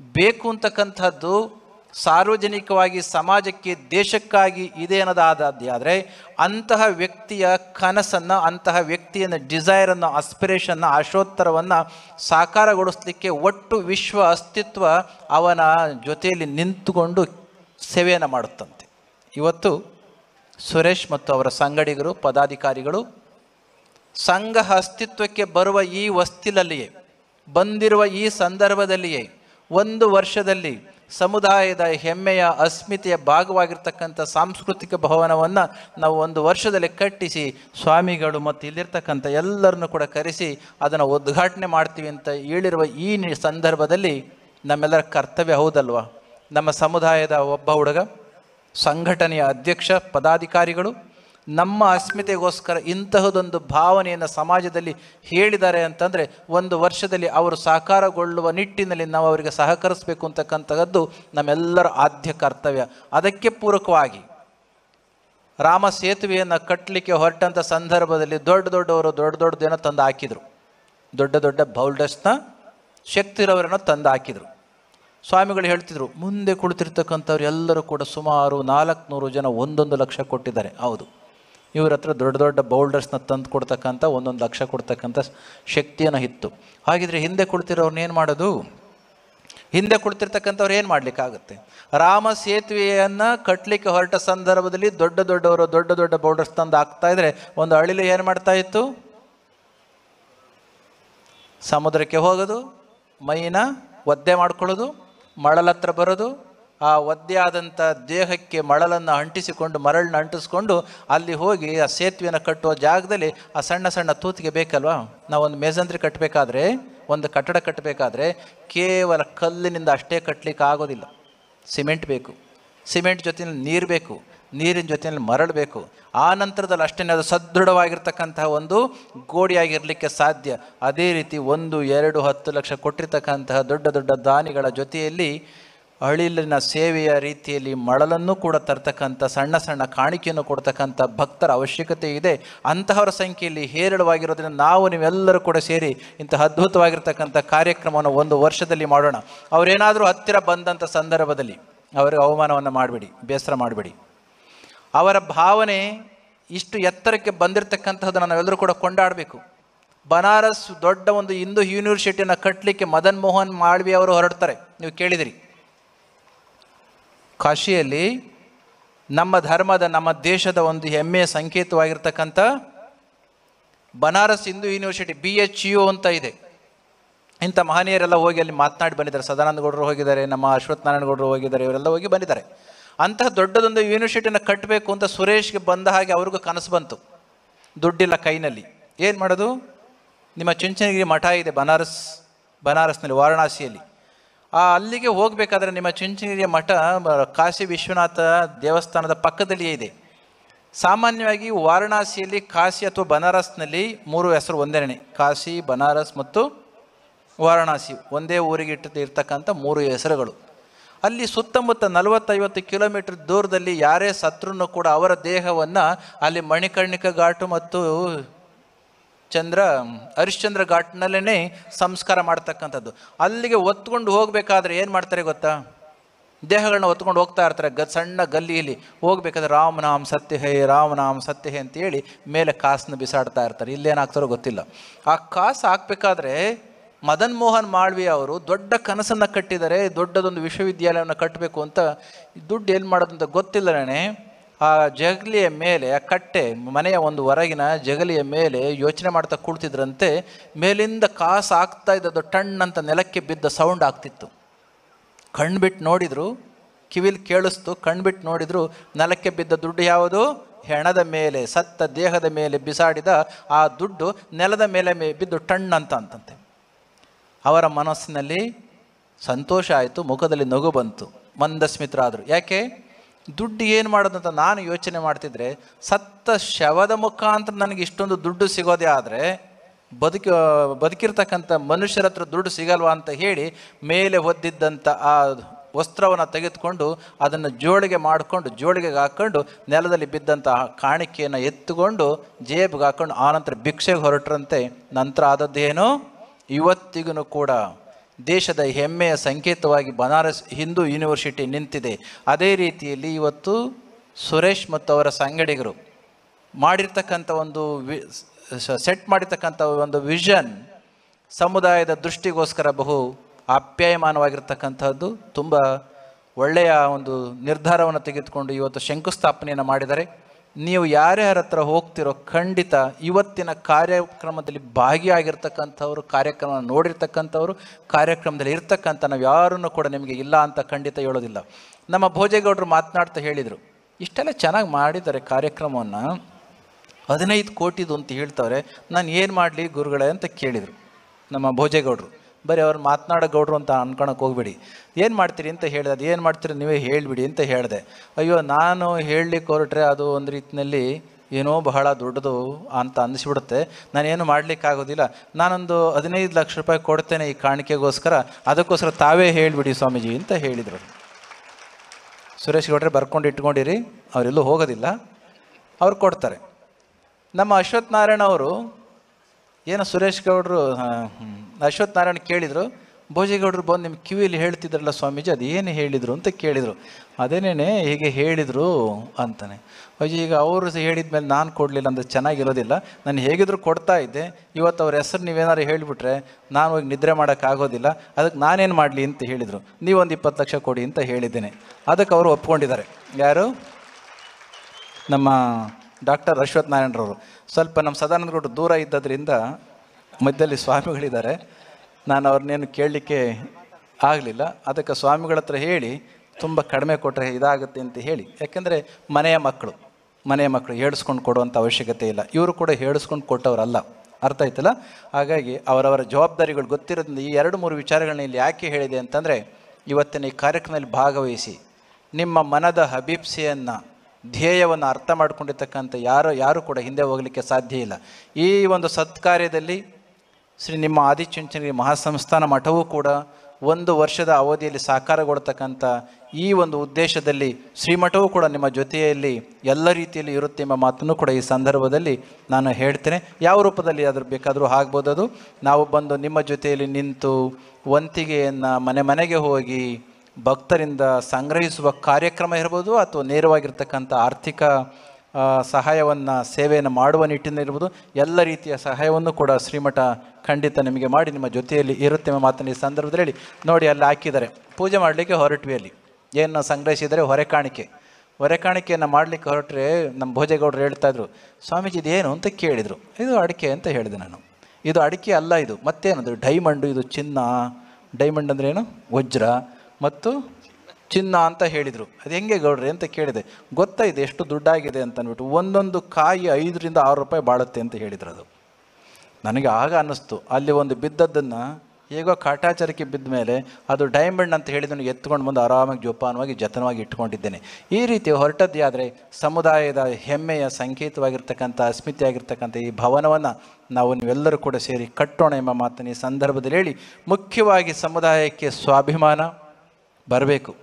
ಬೇಕು ಅಂತಕ್ಕಂಥದ್ದು ಸಾರ್ವಜನಿಕವಾಗಿ ಸಮಾಜಕ್ಕೆ ದೇಶಕ್ಕಾಗಿ ಇದೆ ಅನ್ನೋದಾದದ್ದೇ ಆದರೆ ಅಂತಹ ವ್ಯಕ್ತಿಯ ಕನಸನ್ನು, ಅಂತಹ ವ್ಯಕ್ತಿಯನ್ನು ಡಿಸೈರನ್ನು ಅಸ್ಪಿರೇಷನ್ನ ಆಶೋತ್ತರವನ್ನು ಸಾಕಾರಗೊಳಿಸಲಿಕ್ಕೆ ಒಟ್ಟು ವಿಶ್ವ ಅಸ್ತಿತ್ವ ಅವನ ಜೊತೆಯಲ್ಲಿ ನಿಂತುಕೊಂಡು ಸೇವೆಯನ್ನು ಮಾಡುತ್ತಂತೆ. ಇವತ್ತು ಸುರೇಶ್ ಮತ್ತು ಅವರ ಸಂಗಡಿಗರು, ಪದಾಧಿಕಾರಿಗಳು ಸಂಘ ಅಸ್ತಿತ್ವಕ್ಕೆ ಬರುವ ಈ ವಸ್ತಿಲಲ್ಲಿಯೇ ಬಂದಿರುವ ಈ ಸಂದರ್ಭದಲ್ಲಿಯೇ, ಒಂದು ವರ್ಷದಲ್ಲಿ ಸಮುದಾಯದ ಹೆಮ್ಮೆಯ ಅಸ್ಮಿತೆಯ ಭಾಗವಾಗಿರ್ತಕ್ಕಂಥ ಸಾಂಸ್ಕೃತಿಕ ಭವನವನ್ನು ನಾವು ಒಂದು ವರ್ಷದಲ್ಲಿ ಕಟ್ಟಿಸಿ ಸ್ವಾಮಿಗಳು ಮತ್ತು ಇಲ್ಲಿರ್ತಕ್ಕಂಥ ಎಲ್ಲರನ್ನು ಕೂಡ ಕರೆಸಿ ಅದನ್ನು ಉದ್ಘಾಟನೆ ಮಾಡ್ತೀವಿ ಅಂತ ಹೇಳಿರುವ ಈ ಸಂದರ್ಭದಲ್ಲಿ ನಮ್ಮೆಲ್ಲರ ಕರ್ತವ್ಯ ಹೌದಲ್ವ? ನಮ್ಮ ಸಮುದಾಯದ ಒಬ್ಬ ಹುಡುಗ, ಸಂಘಟನೆಯ ಅಧ್ಯಕ್ಷ, ಪದಾಧಿಕಾರಿಗಳು ನಮ್ಮ ಅಸ್ಮಿತೆಗೋಸ್ಕರ ಇಂತಹದೊಂದು ಭಾವನೆಯನ್ನು ಸಮಾಜದಲ್ಲಿ ಹೇಳಿದ್ದಾರೆ ಅಂತಂದರೆ ಒಂದು ವರ್ಷದಲ್ಲಿ ಅವರು ಸಾಕಾರಗೊಳ್ಳುವ ನಿಟ್ಟಿನಲ್ಲಿ ನಾವು ಅವರಿಗೆ ಸಹಕರಿಸಬೇಕು ಅಂತಕ್ಕಂಥದ್ದು ನಮ್ಮೆಲ್ಲರ ಆದ್ಯ ಕರ್ತವ್ಯ. ಅದಕ್ಕೆ ಪೂರಕವಾಗಿ ರಾಮ ಸೇತುವೆಯನ್ನು ಕಟ್ಟಲಿಕ್ಕೆ ಹೊರಟಂಥ ಸಂದರ್ಭದಲ್ಲಿ ದೊಡ್ಡ ದೊಡ್ಡವರು ದೊಡ್ಡ ದೊಡ್ಡದೇನೋ ತಂದು ಹಾಕಿದರು. ದೊಡ್ಡ ದೊಡ್ಡ ಬೌಲ್ಡರ್ಸ್ನ ಶಕ್ತಿ ಇರೋರನ್ನು ತಂದು ಹಾಕಿದರು. ಸ್ವಾಮಿಗಳು ಹೇಳ್ತಿದ್ರು, ಮುಂದೆ ಕುಳಿತಿರ್ತಕ್ಕಂಥವ್ರು ಎಲ್ಲರೂ ಕೂಡ ಸುಮಾರು ನಾಲ್ಕುನೂರು ಜನ ಒಂದೊಂದು ಲಕ್ಷ ಕೊಟ್ಟಿದ್ದಾರೆ. ಹೌದು. ಇವ್ರ ಹತ್ರ ದೊಡ್ಡ ದೊಡ್ಡ ಬೌಲ್ಡರ್ಸ್ನ ತಂದು ಕೊಡ್ತಕ್ಕಂಥ, ಒಂದೊಂದು ಲಕ್ಷ ಕೊಡ್ತಕ್ಕಂಥ ಶಕ್ತಿಯನ್ನು ಇತ್ತು. ಹಾಗಿದ್ರೆ ಹಿಂದೆ ಕುಳಿತಿರೋರ್ನ ಏನು ಮಾಡೋದು? ಹಿಂದೆ ಕುಳಿತಿರ್ತಕ್ಕಂಥವ್ರು ಏನು ಮಾಡಲಿಕ್ಕಾಗುತ್ತೆ? ರಾಮ ಸೇತುವೆಯನ್ನು ಕಟ್ಟಲಿಕ್ಕೆ ಹೊರಟ ಸಂದರ್ಭದಲ್ಲಿ ದೊಡ್ಡ ದೊಡ್ಡವರು ದೊಡ್ಡ ದೊಡ್ಡ ಬೌಲ್ಡರ್ಸ್ ತಂದು ಹಾಕ್ತಾ ಇದ್ರೆ ಒಂದು ಅಳಿಲು ಏನು ಮಾಡ್ತಾ ಇತ್ತು? ಸಮುದ್ರಕ್ಕೆ ಹೋಗೋದು, ಮೈನ ಒದ್ದೆ ಮಾಡ್ಕೊಳ್ಳೋದು ಮಳಲತ್ರ ಬರೋದು ಆ ಒದ್ದೆಯಾದಂಥ ದೇಹಕ್ಕೆ ಮಳಲನ್ನು ಅಂಟಿಸಿಕೊಂಡು, ಮರಳನ್ನ ಅಂಟಿಸ್ಕೊಂಡು ಅಲ್ಲಿ ಹೋಗಿ ಆ ಸೇತುವೆಯನ್ನು ಕಟ್ಟುವ ಜಾಗದಲ್ಲಿ ಆ ಸಣ್ಣ ಸಣ್ಣ ತೂತಿಗೆ ಬೇಕಲ್ವಾ? ನಾವೊಂದು ಮೇಜಂತ್ರಿ ಕಟ್ಟಬೇಕಾದ್ರೆ ಒಂದು ಕಟ್ಟಡ ಕಟ್ಟಬೇಕಾದ್ರೆ ಕೇವಲ ಕಲ್ಲಿನಿಂದ ಅಷ್ಟೇ ಕಟ್ಟಲಿಕ್ಕೆ ಆಗೋದಿಲ್ಲ. ಸಿಮೆಂಟ್ ಬೇಕು. ಸಿಮೆಂಟ್ ಜೊತೆಯಲ್ಲಿ ನೀರು ಬೇಕು. ನೀರಿನ ಜೊತೆಯಲ್ಲಿ ಮರಳು ಬೇಕು ಆ ನಂತರದಲ್ಲಿ ಅಷ್ಟೇ ಅದು ಸದೃಢವಾಗಿರ್ತಕ್ಕಂತಹ ಒಂದು ಗೋಡಿಯಾಗಿರಲಿಕ್ಕೆ ಸಾಧ್ಯ. ಅದೇ ರೀತಿ ಒಂದು, ಎರಡು, ಹತ್ತು ಲಕ್ಷ ಕೊಟ್ಟಿರ್ತಕ್ಕಂತಹ ದೊಡ್ಡ ದೊಡ್ಡ ದಾನಿಗಳ ಜೊತೆಯಲ್ಲಿ ಅಳಿಲಿನ ಸೇವೆಯ ರೀತಿಯಲ್ಲಿ ಮಳಲನ್ನು ಕೂಡ ತರ್ತಕ್ಕಂಥ, ಸಣ್ಣ ಸಣ್ಣ ಕಾಣಿಕೆಯನ್ನು ಕೊಡ್ತಕ್ಕಂಥ ಭಕ್ತರ ಅವಶ್ಯಕತೆ ಇದೆ. ಅಂತಹವರ ಸಂಖ್ಯೆಯಲ್ಲಿ ಹೇರಳವಾಗಿರೋದ್ರಿಂದ ನಾವು ನೀವೆಲ್ಲರೂ ಕೂಡ ಸೇರಿ ಇಂತಹ ಅದ್ಭುತವಾಗಿರ್ತಕ್ಕಂಥ ಕಾರ್ಯಕ್ರಮವನ್ನು ಒಂದು ವರ್ಷದಲ್ಲಿ ಮಾಡೋಣ. ಅವರೇನಾದರೂ ಹತ್ತಿರ ಬಂದಂಥ ಸಂದರ್ಭದಲ್ಲಿ ಅವರಿಗೆ ಅವಮಾನವನ್ನು ಮಾಡಬೇಡಿ, ಬೇಸರ ಮಾಡಬೇಡಿ. ಅವರ ಭಾವನೆ ಇಷ್ಟು ಎತ್ತರಕ್ಕೆ ಬಂದಿರತಕ್ಕಂತಹದನ್ನು ನಾವೆಲ್ಲರೂ ಕೂಡ ಕೊಂಡಾಡಬೇಕು. ಬನಾರಸ್ ದೊಡ್ಡ ಒಂದು ಹಿಂದೂ ಯೂನಿವರ್ಸಿಟಿಯನ್ನು ಕಟ್ಟಲಿಕ್ಕೆ ಮದನ್ ಮೋಹನ್ ಮಾಳ್ವಿ ಅವರು ಹೊರಡ್ತಾರೆ. ನೀವು ಕೇಳಿದಿರಿ. ಕಾಶಿಯಲ್ಲಿ ನಮ್ಮ ಧರ್ಮದ, ನಮ್ಮ ದೇಶದ ಒಂದು ಹೆಮ್ಮೆಯ ಸಂಕೇತವಾಗಿರ್ತಕ್ಕಂಥ Banaras Hindu university B H U ಅಂತ ಇದೆ. ಇಂಥ ಮಹನೀಯರೆಲ್ಲ ಹೋಗಿ ಅಲ್ಲಿ ಮಾತನಾಡಿ ಬಂದಿದ್ದಾರೆ. ಸದಾನಂದ ಗೌಡರು ಹೋಗಿದ್ದಾರೆ, ನಮ್ಮ ಅಶ್ವಥ್ ನಾರಾಯಣ ಗೌಡರು ಹೋಗಿದ್ದಾರೆ, ಇವರೆಲ್ಲ ಹೋಗಿ ಬಂದಿದ್ದಾರೆ. ಅಂತಹ ದೊಡ್ಡದೊಂದು ಯೂನಿವರ್ಸಿಟಿನ ಕಟ್ಟಬೇಕು ಅಂತ ಸುರೇಶ್ಗೆ ಬಂದ ಹಾಗೆ ಅವ್ರಿಗೂ ಕನಸು ಬಂತು. ದುಡ್ಡಿಲ್ಲ ಕೈನಲ್ಲಿ. ಏನು ಮಾಡೋದು? ನಿಮ್ಮ ಚುಂಚನಗಿರಿ ಮಠ ಇದೆ, ಬನಾರಸ್, ಬನಾರಸ್ನಲ್ಲಿ, ವಾರಣಾಸಿಯಲ್ಲಿ. ಆ, ಅಲ್ಲಿಗೆ ಹೋಗಬೇಕಾದ್ರೆ ನಿಮ್ಮ ಚುಂಚನಗಿರಿಯ ಮಠ ಕಾಶಿ ವಿಶ್ವನಾಥ ದೇವಸ್ಥಾನದ ಪಕ್ಕದಲ್ಲಿಯೇ ಇದೆ. ಸಾಮಾನ್ಯವಾಗಿ ವಾರಣಾಸಿಯಲ್ಲಿ ಕಾಶಿ ಅಥವಾ ಬನಾರಸ್ನಲ್ಲಿ ಮೂರು ಹೆಸರು ಒಂದೇನೆ ಕಾಶಿ, ಬನಾರಸ್ ಮತ್ತು ವಾರಣಾಸಿ. ಒಂದೇ ಊರಿಗೆ ಇಟ್ಟು, ಇರ್ತಕ್ಕಂಥ ಮೂರು ಹೆಸರುಗಳು. ಅಲ್ಲಿ ಸುತ್ತಮುತ್ತ ನಲವತ್ತೈವತ್ತು ಕಿಲೋಮೀಟರ್ ದೂರದಲ್ಲಿ ಯಾರೇ ಸತ್ರೂ ಕೂಡ ಅವರ ದೇಹವನ್ನು ಅಲ್ಲಿ ಮಣಿಕರ್ಣಿಕ ಘಾಟು ಮತ್ತು ಚಂದ್ರ, ಹರಿಶ್ಚಂದ್ರ ಘಾಟ್ನಲ್ಲೇ ಸಂಸ್ಕಾರ ಮಾಡ್ತಕ್ಕಂಥದ್ದು. ಅಲ್ಲಿಗೆ ಒತ್ಕೊಂಡು ಹೋಗಬೇಕಾದ್ರೆ ಏನು ಮಾಡ್ತಾರೆ ಗೊತ್ತಾ? ದೇಹಗಳನ್ನ ಒತ್ಕೊಂಡು ಹೋಗ್ತಾ ಇರ್ತಾರೆ, ಗ, ಸಣ್ಣ ಗಲ್ಲಿಯಲ್ಲಿ. ಹೋಗ್ಬೇಕಾದ್ರೆ ರಾಮನಾಮ್ ಸತ್ಯ ಹೇ ರಾಮನಾಮ್ ಸತ್ಯ ಹೇ ಅಂತೇಳಿ ಮೇಲೆ ಕಾಸನ್ನ ಬಿಸಾಡ್ತಾ ಇರ್ತಾರೆ. ಇಲ್ಲೇನಾಗ್ತಾರೋ ಗೊತ್ತಿಲ್ಲ. ಆ ಕಾಸು ಹಾಕ್ಬೇಕಾದ್ರೆ ಮದನ್ ಮೋಹನ್ ಮಾಳ್ವಿ ಅವರು ದೊಡ್ಡ ಕನಸನ್ನು ಕಟ್ಟಿದ್ದಾರೆ, ದೊಡ್ಡದೊಂದು ವಿಶ್ವವಿದ್ಯಾಲಯವನ್ನು ಕಟ್ಟಬೇಕು ಅಂತ. ದುಡ್ಡು ಏನು ಮಾಡೋದು ಅಂತ ಗೊತ್ತಿಲ್ಲನೇ ಆ ಜಗಲಿಯ ಮೇಲೆ, ಆ ಕಟ್ಟೆ, ಮನೆಯ ಒಂದು ಹೊರಗಿನ ಜಗಲಿಯ ಮೇಲೆ ಯೋಚನೆ ಮಾಡ್ತಾ ಕೂಳ್ತಿದ್ರಂತೆ ಮೇಲಿಂದ ಕಾಸು ಆಗ್ತಾ ಇದ್ದದ್ದು ಟಣ್ ಅಂತ ನೆಲಕ್ಕೆ ಬಿದ್ದ ಸೌಂಡ್ ಆಗ್ತಿತ್ತು. ಕಣ್ಬಿಟ್ಟು ನೋಡಿದ್ರು, ಕಿವಿಲಿ ಕೇಳಿಸ್ತು ಕಣ್ಬಿಟ್ಟು ನೋಡಿದ್ರು, ನೆಲಕ್ಕೆ ಬಿದ್ದ ದುಡ್ಡು ಯಾವುದು? ಹೆಣದ ಮೇಲೆ, ಸತ್ತ ದೇಹದ ಮೇಲೆ ಬಿಸಾಡಿದ ಆ ದುಡ್ಡು ನೆಲದ ಮೇಲೆ ಮೇ ಬಿದ್ದು ಟಣ್ ಅಂತ ಅಂತಂತೆ. ಅವರ ಮನಸ್ಸಿನಲ್ಲಿ ಸಂತೋಷ ಆಯಿತು, ಮುಖದಲ್ಲಿ ನಗು ಬಂತು, ಮಂದಸ್ಮಿತರಾದರು. ಯಾಕೆ? ದುಡ್ಡು ಏನು ಮಾಡೋದಂತ ನಾನು ಯೋಚನೆ ಮಾಡ್ತಿದ್ರೆ, ಸತ್ತ ಶವದ ಮುಖಾಂತರ ನನಗೆ ಇಷ್ಟೊಂದು ದುಡ್ಡು ಸಿಗೋದೇ ಆದರೆ, ಬದುಕಿ ಬದುಕಿರ್ತಕ್ಕಂಥ ಮನುಷ್ಯರ ಹತ್ರ ದುಡ್ಡು ಸಿಗಲ್ವಾ ಅಂತ ಹೇಳಿ ಮೇಲೆ ಹೊದ್ದಿದ್ದಂಥ ಆ ವಸ್ತ್ರವನ್ನು ತೆಗೆದುಕೊಂಡು ಅದನ್ನು ಜೋಳಿಗೆ ಮಾಡಿಕೊಂಡು, ಜೋಳಿಗೆಗೆ ಹಾಕ್ಕೊಂಡು ನೆಲದಲ್ಲಿ ಬಿದ್ದಂಥ ಕಾಣಿಕೆಯನ್ನು ಎತ್ತುಕೊಂಡು, ಜೇಬಿಗೆ ಹಾಕ್ಕೊಂಡು ಆನಂತರ ಭಿಕ್ಷೆಗೆ ಹೊರಟ್ರಂತೆ. ನಂತರ ಆದದ್ದೇನು? ಇವತ್ತಿಗೂ ಕೂಡ. ದೇಶದ ಹೆಮ್ಮೆಯ ಸಂಕೇತವಾಗಿ ಬನಾರಸ್ ಹಿಂದೂ ಯೂನಿವರ್ಸಿಟಿ ನಿಂತಿದೆ. ಅದೇ ರೀತಿಯಲ್ಲಿ ಇವತ್ತು ಸುರೇಶ್ ಮತ್ತು ಅವರ ಸಂಗಡಿಗರು ಮಾಡಿರ್ತಕ್ಕಂಥ ಒಂದು ವಿ ಸೆಟ್ ಮಾಡಿರ್ತಕ್ಕಂಥ ಒಂದು ವಿಷನ್ ಸಮುದಾಯದ ದೃಷ್ಟಿಗೋಸ್ಕರ ಬಹು ಆಪ್ಯಾಯಮಾನವಾಗಿರ್ತಕ್ಕಂಥದ್ದು ತುಂಬ ಒಳ್ಳೆಯ ಒಂದು ನಿರ್ಧಾರವನ್ನು ತೆಗೆದುಕೊಂಡು ಇವತ್ತು ಶಂಕುಸ್ಥಾಪನೆಯನ್ನು ಮಾಡಿದ್ದಾರೆ. ನೀವು ಯಾರ್ಯಾರ ಹತ್ರ ಹೋಗ್ತಿರೋ ಖಂಡಿತ ಇವತ್ತಿನ ಕಾರ್ಯಕ್ರಮದಲ್ಲಿ ಭಾಗಿಯಾಗಿರ್ತಕ್ಕಂಥವ್ರು ಕಾರ್ಯಕ್ರಮ ನೋಡಿರ್ತಕ್ಕಂಥವ್ರು, ಕಾರ್ಯಕ್ರಮದಲ್ಲಿ ಇರ್ತಕ್ಕಂಥ ನಾವು ಯಾರನ್ನು ಕೂಡ ನಿಮಗೆ ಇಲ್ಲ ಅಂತ ಖಂಡಿತ ಹೇಳೋದಿಲ್ಲ. ನಮ್ಮ ಭೋಜೇಗೌಡರು ಮಾತನಾಡ್ತಾ ಹೇಳಿದರು, ಇಷ್ಟೆಲ್ಲ ಚೆನ್ನಾಗಿ ಮಾಡಿದ್ದಾರೆ ಕಾರ್ಯಕ್ರಮವನ್ನು. ಹದಿನೈದು ಕೋಟಿದು ಅಂತ ಹೇಳ್ತವ್ರೆ ನಾನು ಏನು ಮಾಡಲಿ ಗುರುಗಳೇ ಅಂತ ಕೇಳಿದರು ನಮ್ಮ ಭೋಜೇಗೌಡರು. ಬರೀ ಅವ್ರು ಮಾತನಾಡೋ ಗೌಡ್ರು ಅಂತ ಅನ್ಕೊಳಕ್ಕೆ ಹೋಗ್ಬೇಡಿ. ಏನು ಮಾಡ್ತೀರಿ ಅಂತ ಹೇಳಿದೆ, ಅದು ಏನು ಮಾಡ್ತೀರಿ ನೀವೇ ಹೇಳಿಬಿಡಿ ಅಂತ ಹೇಳಿದೆ. ಅಯ್ಯೋ, ನಾನು ಹೇಳಲಿಕ್ಕೆ ಹೊರಟ್ರೆ ಅದು ಒಂದು ರೀತಿಯಲ್ಲಿ ಏನೋ ಬಹಳ ದೊಡ್ಡದು ಅಂತ ಅನ್ನಿಸ್ಬಿಡುತ್ತೆ ನಾನೇನು ಮಾಡಲಿಕ್ಕಾಗೋದಿಲ್ಲ. ನಾನೊಂದು ಹದಿನೈದು ಲಕ್ಷ ರೂಪಾಯಿ ಕೊಡ್ತೇನೆ ಈ ಕಾಣಿಕೆಗೋಸ್ಕರ. ಅದಕ್ಕೋಸ್ಕರ ತಾವೇ ಹೇಳಿಬಿಡಿ ಸ್ವಾಮೀಜಿ ಅಂತ ಹೇಳಿದರು. ಸುರೇಶ್ ಗೌಡ್ರೆ, ಬರ್ಕೊಂಡು ಇಟ್ಕೊಂಡಿರಿ. ಅವರೆಲ್ಲೂ ಹೋಗೋದಿಲ್ಲ. ಅವ್ರು ಕೊಡ್ತಾರೆ. ನಮ್ಮ ಅಶ್ವತ್ಥನಾರಾಯಣ ಅವರು ಏನು ಸುರೇಶ್ ಗೌಡರು ಅಶ್ವತ್ ನಾರಾಯಣ ಕೇಳಿದರು ಭೋಜೇಗೌಡರು ಬಂದು ನಿಮ್ಮ ಕಿವಿಯಲ್ಲಿ ಹೇಳ್ತಿದ್ರಲ್ಲ ಸ್ವಾಮೀಜಿ, ಅದು ಏನು ಹೇಳಿದರು ಅಂತ ಕೇಳಿದರು. ಅದೇನೇ ಹೀಗೆ ಹೇಳಿದರು ಅಂತಾನೆ. ಅಯ್ಯೋ ಈಗ ಅವರು ಹೇಳಿದ ಮೇಲೆ ನಾನು ಕೊಡಲಿಲ್ಲ ಅಂದರೆ ಚೆನ್ನಾಗಿರೋದಿಲ್ಲ. ನಾನು ಹೇಗಿದ್ರು ಕೊಡ್ತಾ ಇದ್ದೆ. ಇವತ್ತು ಅವ್ರ ಹೆಸರು ನೀವೇನಾದ್ರು ಹೇಳಿಬಿಟ್ರೆ ನಾನು ಹೋಗಿ ನಿದ್ರೆ ಮಾಡೋಕ್ಕಾಗೋದಿಲ್ಲ. ಅದಕ್ಕೆ ನಾನೇನು ಮಾಡಲಿ ಅಂತ ಹೇಳಿದರು. ನೀವೊಂದು ಇಪ್ಪತ್ತು ಲಕ್ಷ ಕೊಡಿ ಅಂತ ಹೇಳಿದ್ದೇನೆ. ಅದಕ್ಕೆ ಅವರು ಒಪ್ಕೊಂಡಿದ್ದಾರೆ. ಯಾರು? ನಮ್ಮ ಡಾಕ್ಟರ್ ಅಶ್ವಥ್ ನಾರಾಯಣರವರು. ಸ್ವಲ್ಪ ನಮ್ಮ ಸದಾನಂದ ಗೌಡ್ರು ದೂರ ಇದ್ದದ್ರಿಂದ ಮಧ್ಯದಲ್ಲಿ ಸ್ವಾಮಿಗಳಿದ್ದಾರೆ. ನಾನು ಅವ್ರನ್ನೇನು ಕೇಳಲಿಕ್ಕೆ ಆಗಲಿಲ್ಲ. ಅದಕ್ಕೆ ಸ್ವಾಮಿಗಳ ಹತ್ರ ಹೇಳಿ, ತುಂಬ ಕಡಿಮೆ ಕೊಟ್ಟರೆ ಇದಾಗುತ್ತೆ ಅಂತ ಹೇಳಿ. ಯಾಕೆಂದರೆ ಮನೆಯ ಮಕ್ಕಳು ಮನೆಯ ಮಕ್ಕಳು ಹೇಳಿಸ್ಕೊಂಡು ಕೊಡುವಂಥ ಅವಶ್ಯಕತೆ ಇಲ್ಲ. ಇವರು ಕೂಡ ಹೇಳಿಸ್ಕೊಂಡು ಕೊಟ್ಟವರಲ್ಲ. ಅರ್ಥ ಆಯ್ತಲ್ಲ? ಹಾಗಾಗಿ ಅವರವರ ಜವಾಬ್ದಾರಿಗಳು ಗೊತ್ತಿರೋದ್ರಿಂದ ಈ ಎರಡು ಮೂರು ವಿಚಾರಗಳನ್ನ ಇಲ್ಲಿ ಯಾಕೆ ಹೇಳಿದೆ ಅಂತಂದರೆ, ಇವತ್ತಿನ ಈ ಕಾರ್ಯಕ್ರಮದಲ್ಲಿ ಭಾಗವಹಿಸಿ ನಿಮ್ಮ ಮನದ ಅಭಿಪ್ಸೆಯನ್ನು ಧ್ಯೇಯವನ್ನು ಅರ್ಥ ಮಾಡಿಕೊಂಡಿರ್ತಕ್ಕಂಥ ಯಾರು ಯಾರು ಕೂಡ ಹಿಂದೆ ಹೋಗಲಿಕ್ಕೆ ಸಾಧ್ಯ ಇಲ್ಲ. ಈ ಒಂದು ಸತ್ಕಾರ್ಯದಲ್ಲಿ ಶ್ರೀ ನಿಮ್ಮ ಆದಿಚುಂಚನಗಿರಿ ಮಹಾಸಂಸ್ಥಾನ ಮಠವೂ ಕೂಡ ಒಂದು ವರ್ಷದ ಅವಧಿಯಲ್ಲಿ ಸಾಕಾರಗೊಳ್ತಕ್ಕಂಥ ಈ ಒಂದು ಉದ್ದೇಶದಲ್ಲಿ ಶ್ರೀಮಠವೂ ಕೂಡ ನಿಮ್ಮ ಜೊತೆಯಲ್ಲಿ ಎಲ್ಲ ರೀತಿಯಲ್ಲಿ ಇರುತ್ತೆ ಎಂಬ ಮಾತನ್ನು ಕೂಡ ಈ ಸಂದರ್ಭದಲ್ಲಿ ನಾನು ಹೇಳ್ತೇನೆ. ಯಾವ ರೂಪದಲ್ಲಿ ಆದರೂ ಬೇಕಾದರೂ ಆಗ್ಬೋದು ಅದು ನಾವು ಬಂದು ನಿಮ್ಮ ಜೊತೆಯಲ್ಲಿ ನಿಂತು ಒಂತಿಗೆಯನ್ನು ಮನೆ ಮನೆಗೆ ಹೋಗಿ ಭಕ್ತರಿಂದ ಸಂಗ್ರಹಿಸುವ ಕಾರ್ಯಕ್ರಮ ಇರ್ಬೋದು ಅಥವಾ ನೇರವಾಗಿರ್ತಕ್ಕಂಥ ಆರ್ಥಿಕ ಸಹಾಯವನ್ನು, ಸೇವೆಯನ್ನು ಮಾಡುವ ನಿಟ್ಟಿನಲ್ಲಿರ್ಬೋದು, ಎಲ್ಲ ರೀತಿಯ ಸಹಾಯವನ್ನು ಕೂಡ ಶ್ರೀಮಠ ಖಂಡಿತ ನಿಮಗೆ ಮಾಡಿ ನಿಮ್ಮ ಜೊತೆಯಲ್ಲಿ ಇರುತ್ತೆ ಮಾತನ್ನು ಈ ಸಂದರ್ಭದಲ್ಲಿ ನೋಡಿ, ಅಲ್ಲಿ ಹಾಕಿದ್ದಾರೆ. ಪೂಜೆ ಮಾಡಲಿಕ್ಕೆ ಹೊರಟ್ವಿ ಅಲ್ಲಿ ಏನು ಸಂಗ್ರಹಿಸಿದರೆ ಹೊರೆ ಕಾಣಿಕೆ. ಹೊರೆ ಕಾಣಿಕೆಯನ್ನು ಮಾಡಲಿಕ್ಕೆ ಹೊರಟ್ರೆ ನಮ್ಮ ಭೋಜೇಗೌಡರು ಹೇಳ್ತಾ ಇದ್ರು, ಸ್ವಾಮೀಜಿ, ಇದೇನು? ಅಂತ ಕೇಳಿದರು. ಇದು ಅಡಿಕೆ ಅಂತ ಹೇಳಿದೆ ನಾನು. ಇದು ಅಡಿಕೆ ಅಲ್ಲ ಇದು. ಮತ್ತೇನದು ಡೈಮಂಡು, ಇದು ಚಿನ್ನ. ಡೈಮಂಡ್ ಅಂದ್ರೇನು ವಜ್ರ. ಮತ್ತು ಚಿನ್ನ ಅಂತ ಹೇಳಿದರು. ಅದು ಹೆಂಗೆ ಗೌಡ್ರಿ ಅಂತ ಕೇಳಿದೆ. ಗೊತ್ತಾಯಿದೆ ಎಷ್ಟು ದುಡ್ಡಾಗಿದೆ ಅಂತ ಅಂದ್ಬಿಟ್ಟು ಒಂದೊಂದು ಕಾಯಿ ಐದರಿಂದ ಆರು ರೂಪಾಯಿ ಬಾಳುತ್ತೆ ಅಂತ ಹೇಳಿದ್ರು ಅದು. ನನಗೆ ಆಗ ಅನ್ನಿಸ್ತು. ಅಲ್ಲಿ ಒಂದು ಬಿದ್ದದ್ದನ್ನು ಹೇಗೋ ಕಾಟಾಚಾರಕ್ಕೆ ಬಿದ್ದ ಮೇಲೆ ಅದು ಡೈಮಂಡ್ ಅಂತ ಹೇಳಿದನು ಎತ್ಕೊಂಡು ಬಂದು ಆರಾಮಾಗಿ ಜೋಪಾನವಾಗಿ ಜತನವಾಗಿ ಇಟ್ಕೊಂಡಿದ್ದೇನೆ. ಈ ರೀತಿ ಹೊರಟದ್ದೇ ಆದರೆ ಸಮುದಾಯದ ಹೆಮ್ಮೆಯ ಸಂಕೇತವಾಗಿರ್ತಕ್ಕಂಥ, ಅಸ್ಮಿತೆಯಾಗಿರ್ತಕ್ಕಂಥ ಈ ಭವನವನ್ನು ನಾವು ನೀವೆಲ್ಲರೂ ಕೂಡ ಸೇರಿ ಕಟ್ಟೋಣ ಎಂಬ ಮಾತನ್ನು ಈ ಸಂದರ್ಭದಲ್ಲಿ ಹೇಳಿ ಮುಖ್ಯವಾಗಿ ಸಮುದಾಯಕ್ಕೆ ಸ್ವಾಭಿಮಾನ ಬರಬೇಕು.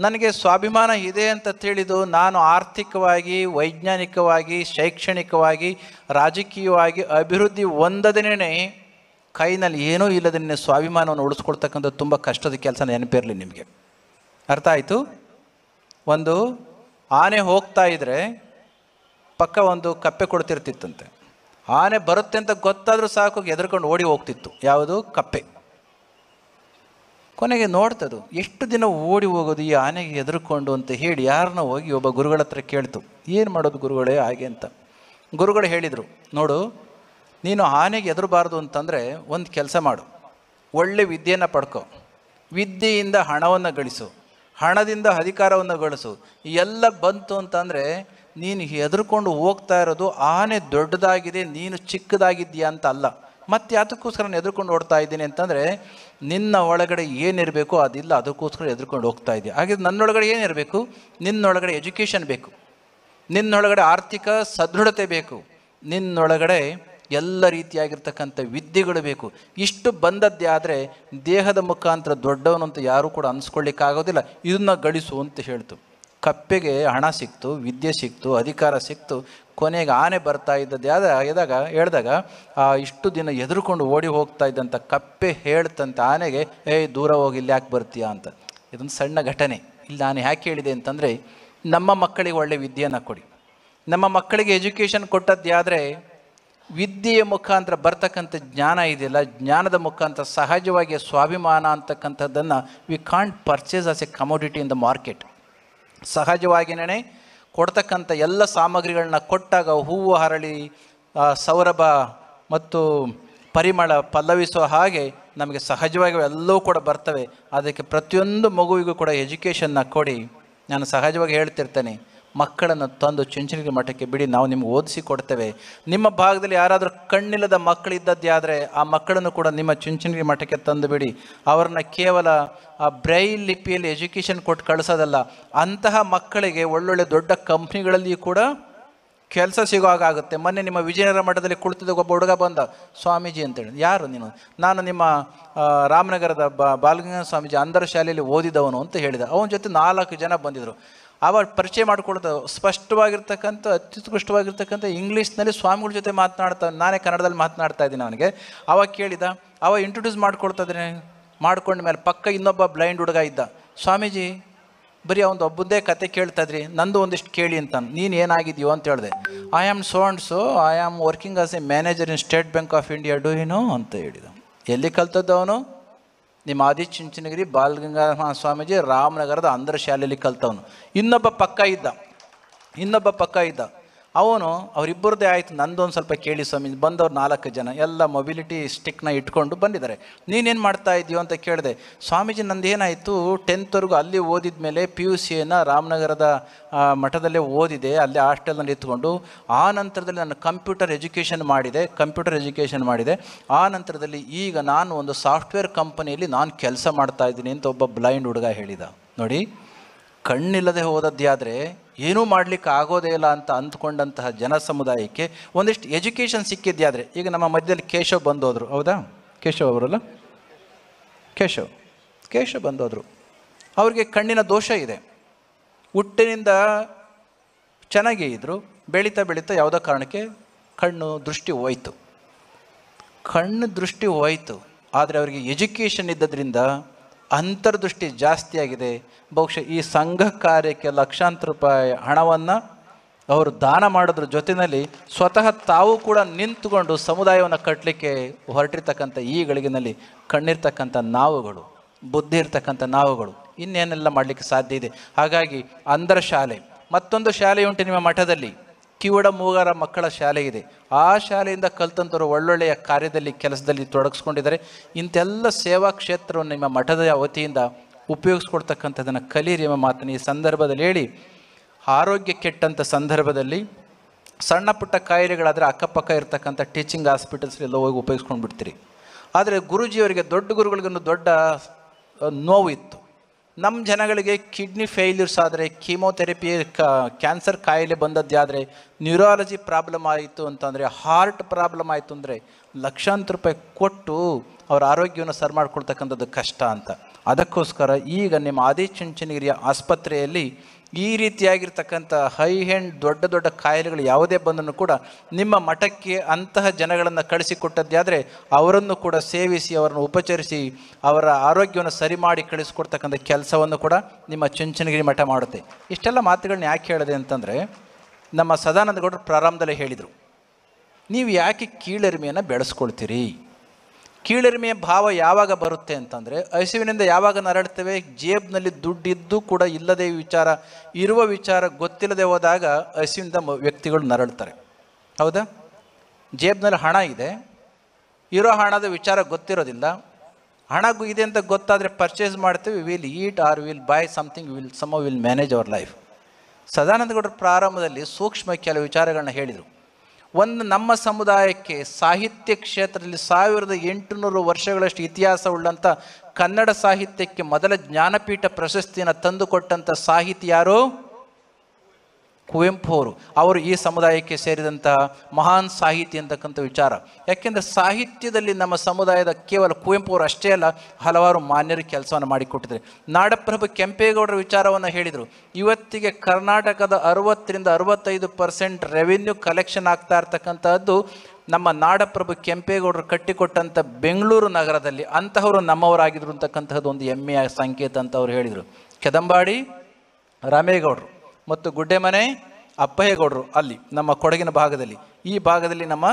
ನನಗೆ ಸ್ವಾಭಿಮಾನ ಇದೆ ಅಂತ ತಿಳಿದು ನಾನು ಆರ್ಥಿಕವಾಗಿ, ವೈಜ್ಞಾನಿಕವಾಗಿ, ಶೈಕ್ಷಣಿಕವಾಗಿ, ರಾಜಕೀಯವಾಗಿ ಅಭಿವೃದ್ಧಿ ಹೊಂದದೇನೆ ಕೈನಲ್ಲಿ ಏನೂ ಇಲ್ಲದೇ ಸ್ವಾಭಿಮಾನವನ್ನು ಉಳಿಸ್ಕೊಳ್ತಕ್ಕಂಥ ತುಂಬ ಕಷ್ಟದ ಕೆಲಸ ನೆನಪಿರಲಿ ನಿಮಗೆ. ಅರ್ಥ ಆಯಿತು? ಒಂದು ಆನೆ ಹೋಗ್ತಾ ಇದ್ದರೆ ಪಕ್ಕ ಒಂದು ಕಪ್ಪೆ ಕೊಡ್ತಿರ್ತಿತ್ತಂತೆ. ಆನೆ ಬರುತ್ತೆ ಅಂತ ಗೊತ್ತಾದರೂ ಸಾಕು, ಎದುರ್ಕೊಂಡು ಓಡಿ ಹೋಗ್ತಿತ್ತು. ಯಾವುದು? ಕಪ್ಪೆ. ಕೊನೆಗೆ ನೋಡ್ತದು, ಎಷ್ಟು ದಿನ ಓಡಿ ಹೋಗೋದು, ಈ ಆನೆಗೆ ಎದುರುಕೊಂಡು ಅಂತ ಹೇಳಿ ಯಾರನ್ನ ಹೋಗಿ ಒಬ್ಬ ಗುರುಗಳ ಹತ್ರ ಕೇಳ್ತು. ಏನು ಮಾಡೋದು ಗುರುಗಳೇ ಹಾಗೆ ಅಂತ. ಗುರುಗಳು ಹೇಳಿದರು, ನೋಡು, ನೀನು ಆನೆಗೆ ಎದುರಬಾರ್ದು ಅಂತಂದರೆ ಒಂದು ಕೆಲಸ ಮಾಡು. ಒಳ್ಳೆ ವಿದ್ಯೆಯನ್ನು ಪಡ್ಕೊ. ವಿದ್ಯೆಯಿಂದ ಹಣವನ್ನು ಗಳಿಸು. ಹಣದಿಂದ ಅಧಿಕಾರವನ್ನು ಗಳಿಸು. ಎಲ್ಲ ಬಂತು ಅಂತಂದರೆ ನೀನು ಎದುರುಕೊಂಡು ಹೋಗ್ತಾ ಇರೋದು ಆನೆ ದೊಡ್ಡದಾಗಿದೆ, ನೀನು ಚಿಕ್ಕದಾಗಿದ್ಯಾ ಅಂತ ಅಲ್ಲ. ಮತ್ತೆ ಅದಕ್ಕೋಸ್ಕರ ನಾನು ಎದುರುಕೊಂಡು ಓಡ್ತಾ ಇದ್ದೀನಿ ಅಂತಂದರೆ ನಿನ್ನ ಒಳಗಡೆ ಏನಿರಬೇಕು ಅದಿಲ್ಲ, ಅದಕ್ಕೋಸ್ಕರ ಎದುರ್ಕೊಂಡು ಹೋಗ್ತಾ ಇದೆಯಾ ಹಾಗೆ ನನ್ನೊಳಗಡೆ ಏನಿರಬೇಕು? ನಿನ್ನೊಳಗಡೆ ಎಜುಕೇಷನ್ ಬೇಕು. ನಿನ್ನೊಳಗಡೆ ಆರ್ಥಿಕ ಸದೃಢತೆ ಬೇಕು. ನಿನ್ನೊಳಗಡೆ ಎಲ್ಲ ರೀತಿಯಾಗಿರ್ತಕ್ಕಂಥ ವಿದ್ಯೆಗಳು ಬೇಕು. ಇಷ್ಟು ಬಂದದ್ದೇ ಆದರೆ ದೇಹದ ಮುಖಾಂತರ ದೊಡ್ಡವನು ಅಂತ ಯಾರೂ ಕೂಡ ಅನ್ಸ್ಕೊಳ್ಳಿಕ್ಕಾಗೋದಿಲ್ಲ. ಇದನ್ನ ಗಳಿಸು ಅಂತ ಹೇಳ್ತು. ಕಪ್ಪೆಗೆ ಹಣ ಸಿಕ್ತು, ವಿದ್ಯೆ ಸಿಕ್ತು, ಅಧಿಕಾರ ಸಿಕ್ತು ಕೊನೆಗೆ ಆನೆ ಬರ್ತಾ ಇದ್ದದ್ದು ಯಾವ ಎದಾಗ ಹೇಳಿದಾಗ, ಆ, ಇಷ್ಟು ದಿನ ಎದುರುಕೊಂಡು ಓಡಿ ಹೋಗ್ತಾ ಇದ್ದಂಥ ಕಪ್ಪೆ ಹೇಳ್ತಂತ ಆನೆಗೆ, ಏಯ್, ದೂರ ಹೋಗಿ ಇಲ್ಲಿ ಯಾಕೆ ಬರ್ತೀಯಾ? ಅಂತ. ಇದೊಂದು ಸಣ್ಣ ಘಟನೆ. ಇಲ್ಲಿ ನಾನು ಯಾಕೆ ಹೇಳಿದೆ ಅಂತಂದರೆ, ನಮ್ಮ ಮಕ್ಕಳಿಗೆ ಒಳ್ಳೆ ವಿದ್ಯೆಯನ್ನು ಕೊಡಿ. ನಮ್ಮ ಮಕ್ಕಳಿಗೆ ಎಜುಕೇಷನ್ ಕೊಟ್ಟದ್ದಾದರೆ ವಿದ್ಯೆಯ ಮುಖಾಂತರ ಬರ್ತಕ್ಕಂಥ ಜ್ಞಾನ ಇದೆಯಲ್ಲ, ಜ್ಞಾನದ ಮುಖಾಂತರ ಸಹಜವಾಗಿ ಸ್ವಾಭಿಮಾನ ಅಂತಕ್ಕಂಥದ್ದನ್ನು we can't purchase as a commodity in the market ಸಹಜವಾಗಿಯೇ ಕೊಡ್ತಕ್ಕಂಥ ಎಲ್ಲ ಸಾಮಗ್ರಿಗಳನ್ನ ಕೊಟ್ಟಾಗ ಹೂವು ಹರಳಿ ಸೌರಭ ಮತ್ತು ಪರಿಮಳ ಪಲ್ಲವಿಸೋ ಹಾಗೆ ನಮಗೆ ಸಹಜವಾಗಿ ಎಲ್ಲವೂ ಕೂಡ ಬರ್ತವೆ. ಅದಕ್ಕೆ ಪ್ರತಿಯೊಂದು ಮಗುವಿಗೂ ಕೂಡ ಎಜುಕೇಷನ್ನ ಕೊಡಿ. ನಾನು ಸಹಜವಾಗಿ ಹೇಳ್ತಿರ್ತೇನೆ. ಮಕ್ಕಳನ್ನು ತಂದು ಚುಂಚನಗಿರಿ ಮಠಕ್ಕೆ ಬಿಡಿ, ನಾವು ನಿಮ್ಗೆ ಓದಿಸಿ ಕೊಡ್ತೇವೆ ನಿಮ್ಮ ಭಾಗದಲ್ಲಿ ಯಾರಾದರೂ ಕಣ್ಣಿಲ್ಲದ ಮಕ್ಕಳಿದ್ದದ್ದೇ ಆದರೆ ಆ ಮಕ್ಕಳನ್ನು ಕೂಡ ನಿಮ್ಮ ಚುಂಚನಗಿರಿ ಮಠಕ್ಕೆ ತಂದು ಬಿಡಿ. ಅವ್ರನ್ನ ಕೇವಲ ಆ ಬ್ರೈಲ್ ಲಿಪಿಯಲ್ಲಿ ಎಜುಕೇಷನ್ ಕೊಟ್ಟು ಕಳಿಸೋದಲ್ಲ, ಅಂತಹ ಮಕ್ಕಳಿಗೆ ಒಳ್ಳೊಳ್ಳೆ ದೊಡ್ಡ ಕಂಪ್ನಿಗಳಲ್ಲಿ ಕೂಡ ಕೆಲಸ ಸಿಗೋ ಹಾಗಾಗುತ್ತೆ ಮೊನ್ನೆ ನಿಮ್ಮ ವಿಜಯನಗರ ಮಠದಲ್ಲಿ ಕುಳಿತಿದ್ದ ಒಬ್ಬ ಹುಡುಗ ಬಂದ, ಸ್ವಾಮೀಜಿ ಅಂತೇಳಿ. ಯಾರು ನೀನು? ನಾನು ನಿಮ್ಮ ರಾಮನಗರದ ಬಾ, ಬಾಲಗಂಗಾಧರ ಸ್ವಾಮೀಜಿ ಅಂಧರ ಶಾಲೆಯಲ್ಲಿ ಓದಿದವನು ಅಂತ ಹೇಳಿದ. ಅವನ ಜೊತೆ ನಾಲ್ಕು ಜನ ಬಂದಿದ್ದರು ಅವ ಪರಿಚಯ ಮಾಡ್ಕೊಳ್ಳೋದು ಸ್ಪಷ್ಟವಾಗಿರ್ತಕ್ಕಂಥ, ಅತ್ಯುತ್ಕೃಷ್ಟವಾಗಿರ್ತಕ್ಕಂಥ ಇಂಗ್ಲೀಷ್ನಲ್ಲಿ ಸ್ವಾಮಿಗಳ ಜೊತೆ ಮಾತನಾಡ್ತಾ, ನಾನೇ ಕನ್ನಡದಲ್ಲಿ ಮಾತನಾಡ್ತಾ ಇದ್ದೀನಿ ಅವನಿಗೆ. ಅವ ಕೇಳಿದ ಅವ ಇಂಟ್ರೊಡ್ಯೂಸ್ ಮಾಡ್ಕೊಳ್ತಾ ಮಾಡ್ಕೊಂಡ ಮೇಲೆ ಪಕ್ಕ ಇನ್ನೊಬ್ಬ ಬ್ಲೈಂಡ್ ಹುಡುಗ ಇದ್ದ. ಸ್ವಾಮೀಜಿ, ಬರೀ ಅವನು ಒಬ್ಬಂದೇ ಕತೆ ಕೇಳ್ತಾ ಇದ್ರಿ, ನಂದು ಒಂದಿಷ್ಟು ಕೇಳಿ ಅಂತ ನೀನು ಏನಾಗಿದ್ಯೋ ಅಂತ ಹೇಳಿದೆ. I am so and so I am working as a manager in State Bank of India do you know ಅಂತ ಹೇಳಿದ. ಎಲ್ಲಿ ಕಲ್ತದ್ದು ಅವನು? ನಿಮ್ಮ ಆದಿ ಚುಂಚನಗಿರಿ ಬಾಲಗಂಗಾಧರ ಸ್ವಾಮೀಜಿ ರಾಮನಗರದ ಅಂಧರ ಶಾಲೆಯಲ್ಲಿ ಕಲ್ತವನು. ಇನ್ನೊಬ್ಬ ಪಕ್ಕ ಇದ್ದ. ಇನ್ನೊಬ್ಬ ಪಕ್ಕ ಇದ್ದ. ಅವನು, ಅವರಿಬ್ಬರದೇ ಆಯಿತು, ನಂದೊಂದು ಸ್ವಲ್ಪ ಕೇಳಿ ಸ್ವಾಮಿ, ಬಂದವ್ರು ನಾಲ್ಕು ಜನ, ಎಲ್ಲ ಮೊಬಿಲಿಟಿ ಸ್ಟಿಕ್ನ ಇಟ್ಕೊಂಡು ಬಂದಿದ್ದಾರೆ. ನೀನೇನು ಮಾಡ್ತಾ ಇದೆಯೋ ಅಂತ ಕೇಳಿದೆ, ಸ್ವಾಮೀಜಿ ನಂದೇನಾಯಿತು ಟೆಂತ್ವರೆಗೂ ಅಲ್ಲಿ ಓದಿದ ಮೇಲೆ ಪಿ ಯು ಸಿಯನ್ನು ರಾಮನಗರದ ಮಠದಲ್ಲೇ ಓದಿದೆ, ಅಲ್ಲಿ ಹಾಸ್ಟೆಲ್ನಲ್ಲಿ ಇತ್ಕೊಂಡು, ಆ ನಂತರದಲ್ಲಿ ನಾನು ಕಂಪ್ಯೂಟರ್ ಎಜುಕೇಷನ್ ಮಾಡಿದೆ ಕಂಪ್ಯೂಟರ್ ಎಜುಕೇಷನ್ ಮಾಡಿದೆ, ಆ ನಂತರದಲ್ಲಿ ಈಗ ನಾನು ಒಂದು ಸಾಫ್ಟ್ವೇರ್ ಕಂಪನಿಯಲ್ಲಿ ನಾನು ಕೆಲಸ ಮಾಡ್ತಾ ಇದ್ದೀನಿ ಅಂತ ಒಬ್ಬ ಬ್ಲೈಂಡ್ ಹುಡುಗ ಹೇಳಿದ. ನೋಡಿ, ಕಣ್ಣಿಲ್ಲದೆ ಹೋದದ್ದಾದರೆ ಏನೂ ಮಾಡಲಿಕ್ಕೆ ಆಗೋದೇ ಇಲ್ಲ ಅಂತ ಅಂದ್ಕೊಂಡಂತಹ ಜನ ಸಮುದಾಯಕ್ಕೆ ಒಂದಿಷ್ಟು ಎಜುಕೇಷನ್ ಸಿಕ್ಕಿದ್ಯಾದರೆ ಈಗ ನಮ್ಮ ಮಧ್ಯದಲ್ಲಿ ಕೇಶವ್ ಬಂದೋದ್ರು, ಹೌದಾ? ಕೇಶವ್ ಅವರಲ್ಲ? ಕೇಶವ್ ಕೇಶವ್ ಬಂದೋದ್ರು. ಅವ್ರಿಗೆ ಕಣ್ಣಿನ ದೋಷ ಇದೆ. ಹುಟ್ಟಿನಿಂದ ಚೆನ್ನಾಗೇ ಇದ್ದರು ಬೆಳೀತಾ ಬೆಳೀತಾ ಯಾವುದೋ ಕಾರಣಕ್ಕೆ ಕಣ್ಣು ದೃಷ್ಟಿ ಹೋಯ್ತು. ಕಣ್ಣು ದೃಷ್ಟಿ ಹೋಯ್ತು, ಆದರೆ ಅವರಿಗೆ ಎಜುಕೇಷನ್ ಇದ್ದದ್ರಿಂದ ಅಂತರ್ದೃಷ್ಟಿ ಜಾಸ್ತಿಯಾಗಿದೆ ಬಹುಶಃ ಈ ಸಂಘ ಕಾರ್ಯಕ್ಕೆ ಲಕ್ಷಾಂತರ ರೂಪಾಯಿ ಹಣವನ್ನು ಅವರು ದಾನ ಮಾಡೋದ್ರ ಜೊತೆಯಲ್ಲಿ ಸ್ವತಃ ತಾವು ಕೂಡ ನಿಂತುಕೊಂಡು ಸಮುದಾಯವನ್ನು ಕಟ್ಟಲಿಕ್ಕೆ ಹೊರಟಿರ್ತಕ್ಕಂಥ ಈ ಗಳಿಗೆನಲ್ಲಿ ಕಣ್ಣಿರ್ತಕ್ಕಂಥ ನಾವುಗಳು, ಬುದ್ಧಿ ಇರ್ತಕ್ಕಂಥ ನಾವುಗಳು ಇನ್ನೇನೆಲ್ಲ ಮಾಡಲಿಕ್ಕೆ ಸಾಧ್ಯ ಇದೆ. ಹಾಗಾಗಿ ಅಂಧರ ಶಾಲೆ, ಮತ್ತೊಂದು ಶಾಲೆಯುಂಟು ನಿಮ್ಮ ಮಠದಲ್ಲಿ. ಕಿವುಡ ಮೂಗರ ಮಕ್ಕಳ ಶಾಲೆ ಇದೆ. ಆ ಶಾಲೆಯಿಂದ ಕಲಿತಂಥವ್ರು ಒಳ್ಳೊಳ್ಳೆಯ ಕಾರ್ಯದಲ್ಲಿ, ಕೆಲಸದಲ್ಲಿ ತೊಡಗಿಸ್ಕೊಂಡಿದ್ದಾರೆ. ಇಂಥೆಲ್ಲ ಸೇವಾ ಕ್ಷೇತ್ರವನ್ನು ನಿಮ್ಮ ಮಠದ ವತಿಯಿಂದ ಉಪಯೋಗಿಸ್ಕೊಡ್ತಕ್ಕಂಥದ್ದನ್ನು ಕಲೀರಿ ಎಂಬ ಮಾತನ್ನು ಈ ಸಂದರ್ಭದಲ್ಲಿ ಹೇಳಿ. ಆರೋಗ್ಯ ಕೆಟ್ಟಂಥ ಸಂದರ್ಭದಲ್ಲಿ ಸಣ್ಣ ಪುಟ್ಟ ಕಾಯಿಲೆಗಳಾದರೆ ಅಕ್ಕಪಕ್ಕ ಇರ್ತಕ್ಕಂಥ ಟೀಚಿಂಗ್ ಹಾಸ್ಪಿಟಲ್ಸ್ ಎಲ್ಲ ಹೋಗಿ ಉಪಯೋಗಿಸ್ಕೊಂಡು ಬಿಡ್ತೀರಿ ಆದರೆ ಗುರುಜಿಯವರಿಗೆ ದೊಡ್ಡ ಗುರುಗಳಿಗೊಂದು ದೊಡ್ಡ ನೋವು ಇತ್ತು. ನಮ್ಮ ಜನಗಳಿಗೆ ಕಿಡ್ನಿ ಫೇಲ್ಯೂರ್ಸ್ ಆದರೆ, ಕೀಮೋಥೆರಪಿ ಕ್ಯಾನ್ಸರ್ ಕಾಯಿಲೆ ಬಂದದ್ದಾದರೆ ನ್ಯೂರಾಲಜಿ ಪ್ರಾಬ್ಲಮ್ ಆಯಿತು ಅಂತಂದರೆ, ಹಾರ್ಟ್ ಪ್ರಾಬ್ಲಮ್ ಆಯಿತು ಅಂದರೆ, ಲಕ್ಷಾಂತರ ರೂಪಾಯಿ ಕೊಟ್ಟು ಅವರ ಆರೋಗ್ಯವನ್ನು ಸರ್ ಮಾಡ್ಕೊಳ್ತಕ್ಕಂಥದ್ದು ಕಷ್ಟ ಅಂತ. ಅದಕ್ಕೋಸ್ಕರ ಈಗ ನಿಮ್ಮ ಆದಿಚುಂಚನಗಿರಿಯ ಆಸ್ಪತ್ರೆಯಲ್ಲಿ ಈ ರೀತಿಯಾಗಿರ್ತಕ್ಕಂಥ ಹೈ ಹ್ಯಾಂಡ್ ದೊಡ್ಡ ದೊಡ್ಡ ಕಾಯಿಲೆಗಳು ಯಾವುದೇ ಬಂದನ್ನು ಕೂಡ ನಿಮ್ಮ ಮಠಕ್ಕೆ ಅಂತಹ ಜನಗಳನ್ನು ಕಳಿಸಿಕೊಟ್ಟದ್ದಾದರೆ ಅವರನ್ನು ಕೂಡ ಸೇವಿಸಿ ಅವರನ್ನು ಉಪಚರಿಸಿ ಅವರ ಆರೋಗ್ಯವನ್ನು ಸರಿ ಮಾಡಿ ಕಳಿಸಿಕೊಡ್ತಕ್ಕಂಥ ಕೆಲಸವನ್ನು ಕೂಡ ನಿಮ್ಮ ಚುಂಚನಗಿರಿ ಮಠ ಮಾಡುತ್ತೆ. ಇಷ್ಟೆಲ್ಲ ಮಾತುಗಳನ್ನ ಯಾಕೆ ಹೇಳಿದೆ ಅಂತಂದರೆ ನಮ್ಮ ಸದಾನಂದಗೌಡರು ಪ್ರಾರಂಭದಲ್ಲೇ ಹೇಳಿದರು, ನೀವು ಯಾಕೆ ಕೀಳರಿಮೆಯನ್ನು ಬೆಳೆಸ್ಕೊಳ್ತೀರಿ? ಕೀಳರಿಮೆಯ ಭಾವ ಯಾವಾಗ ಬರುತ್ತೆ ಅಂತಂದರೆ, ಹಸಿವಿನಿಂದ ಯಾವಾಗ ನರಳ್ತೇವೆ ಜೇಬ್ನಲ್ಲಿ ದುಡ್ಡಿದ್ದು ಕೂಡ ಇಲ್ಲದೆ ವಿಚಾರ, ಇರುವ ವಿಚಾರ ಗೊತ್ತಿಲ್ಲದೆ ಹೋದಾಗ ಹಸಿವಿಂದ ವ್ಯಕ್ತಿಗಳು ನರಳ್ತಾರೆ ಹೌದಾ? ಜೇಬ್ನಲ್ಲಿ ಹಣ ಇದೆ, ಇರೋ ಹಣದ ವಿಚಾರ ಗೊತ್ತಿರೋದಿಲ್ಲ, ಹಣ ಇದೆ ಅಂತ ಗೊತ್ತಾದರೆ ಪರ್ಚೇಸ್ ಮಾಡ್ತೀವಿ will eat or will buy something will some will manage our life Sadananda ಗೌಡರ ಪ್ರಾರಂಭದಲ್ಲಿ ಸೂಕ್ಷ್ಮ ಕೆಲವು ವಿಚಾರಗಳನ್ನ ಹೇಳಿದರು. ಒಂದು ನಮ್ಮ ಸಮುದಾಯಕ್ಕೆ ಸಾಹಿತ್ಯ ಕ್ಷೇತ್ರದಲ್ಲಿ ಸಾವಿರದ ಎಂಟುನೂರು ವರ್ಷಗಳಷ್ಟು ಇತಿಹಾಸ ಉಳ್ಳಂಥ ಕನ್ನಡ ಸಾಹಿತ್ಯಕ್ಕೆ ಮೊದಲ ಜ್ಞಾನಪೀಠ ಪ್ರಶಸ್ತಿಯನ್ನು ತಂದುಕೊಟ್ಟಂಥ ಸಾಹಿತಿ ಯಾರು? ಕುವೆಂಪು ಅವರು ಅವರು ಈ ಸಮುದಾಯಕ್ಕೆ ಸೇರಿದಂತಹ ಮಹಾನ್ ಸಾಹಿತಿ ಅಂತಕ್ಕಂಥ ವಿಚಾರ. ಯಾಕೆಂದರೆ ಸಾಹಿತ್ಯದಲ್ಲಿ ನಮ್ಮ ಸಮುದಾಯದ ಕೇವಲ ಕುವೆಂಪು ಅವರು ಅಷ್ಟೇ ಅಲ್ಲ, ಹಲವಾರು ಮಾನ್ಯರು ಕೆಲಸವನ್ನು ಮಾಡಿಕೊಟ್ಟಿದ್ದಾರೆ. ನಾಡಪ್ರಭು ಕೆಂಪೇಗೌಡರ ವಿಚಾರವನ್ನು ಹೇಳಿದರು. ಇವತ್ತಿಗೆ ಕರ್ನಾಟಕದ ಅರವತ್ತರಿಂದ ಅರವತ್ತೈದು ಪರ್ಸೆಂಟ್ ರೆವಿನ್ಯೂ ಕಲೆಕ್ಷನ್ ಆಗ್ತಾ ಇರ್ತಕ್ಕಂಥದ್ದು ನಮ್ಮ ನಾಡಪ್ರಭು ಕೆಂಪೇಗೌಡರು ಕಟ್ಟಿಕೊಟ್ಟಂಥ ಬೆಂಗಳೂರು ನಗರದಲ್ಲಿ. ಅಂತಹವರು ನಮ್ಮವರಾಗಿದ್ರು ಅಂತಕ್ಕಂತಹದ್ದು ಒಂದು ಹೆಮ್ಮೆಯ ಸಂಕೇತ ಅಂತ ಅವರು ಹೇಳಿದರು. ಕೆದಂಬಾಡಿ, ರಾಮೇಗೌಡರು. ಮತ್ತು ಗುಡ್ಡೆಮನೆ ಅಪ್ಪಯ್ಯಗೌಡರು ಅಲ್ಲಿ, ನಮ್ಮ ಕೊಡಗಿನ ಭಾಗದಲ್ಲಿ. ಈ ಭಾಗದಲ್ಲಿ ನಮ್ಮ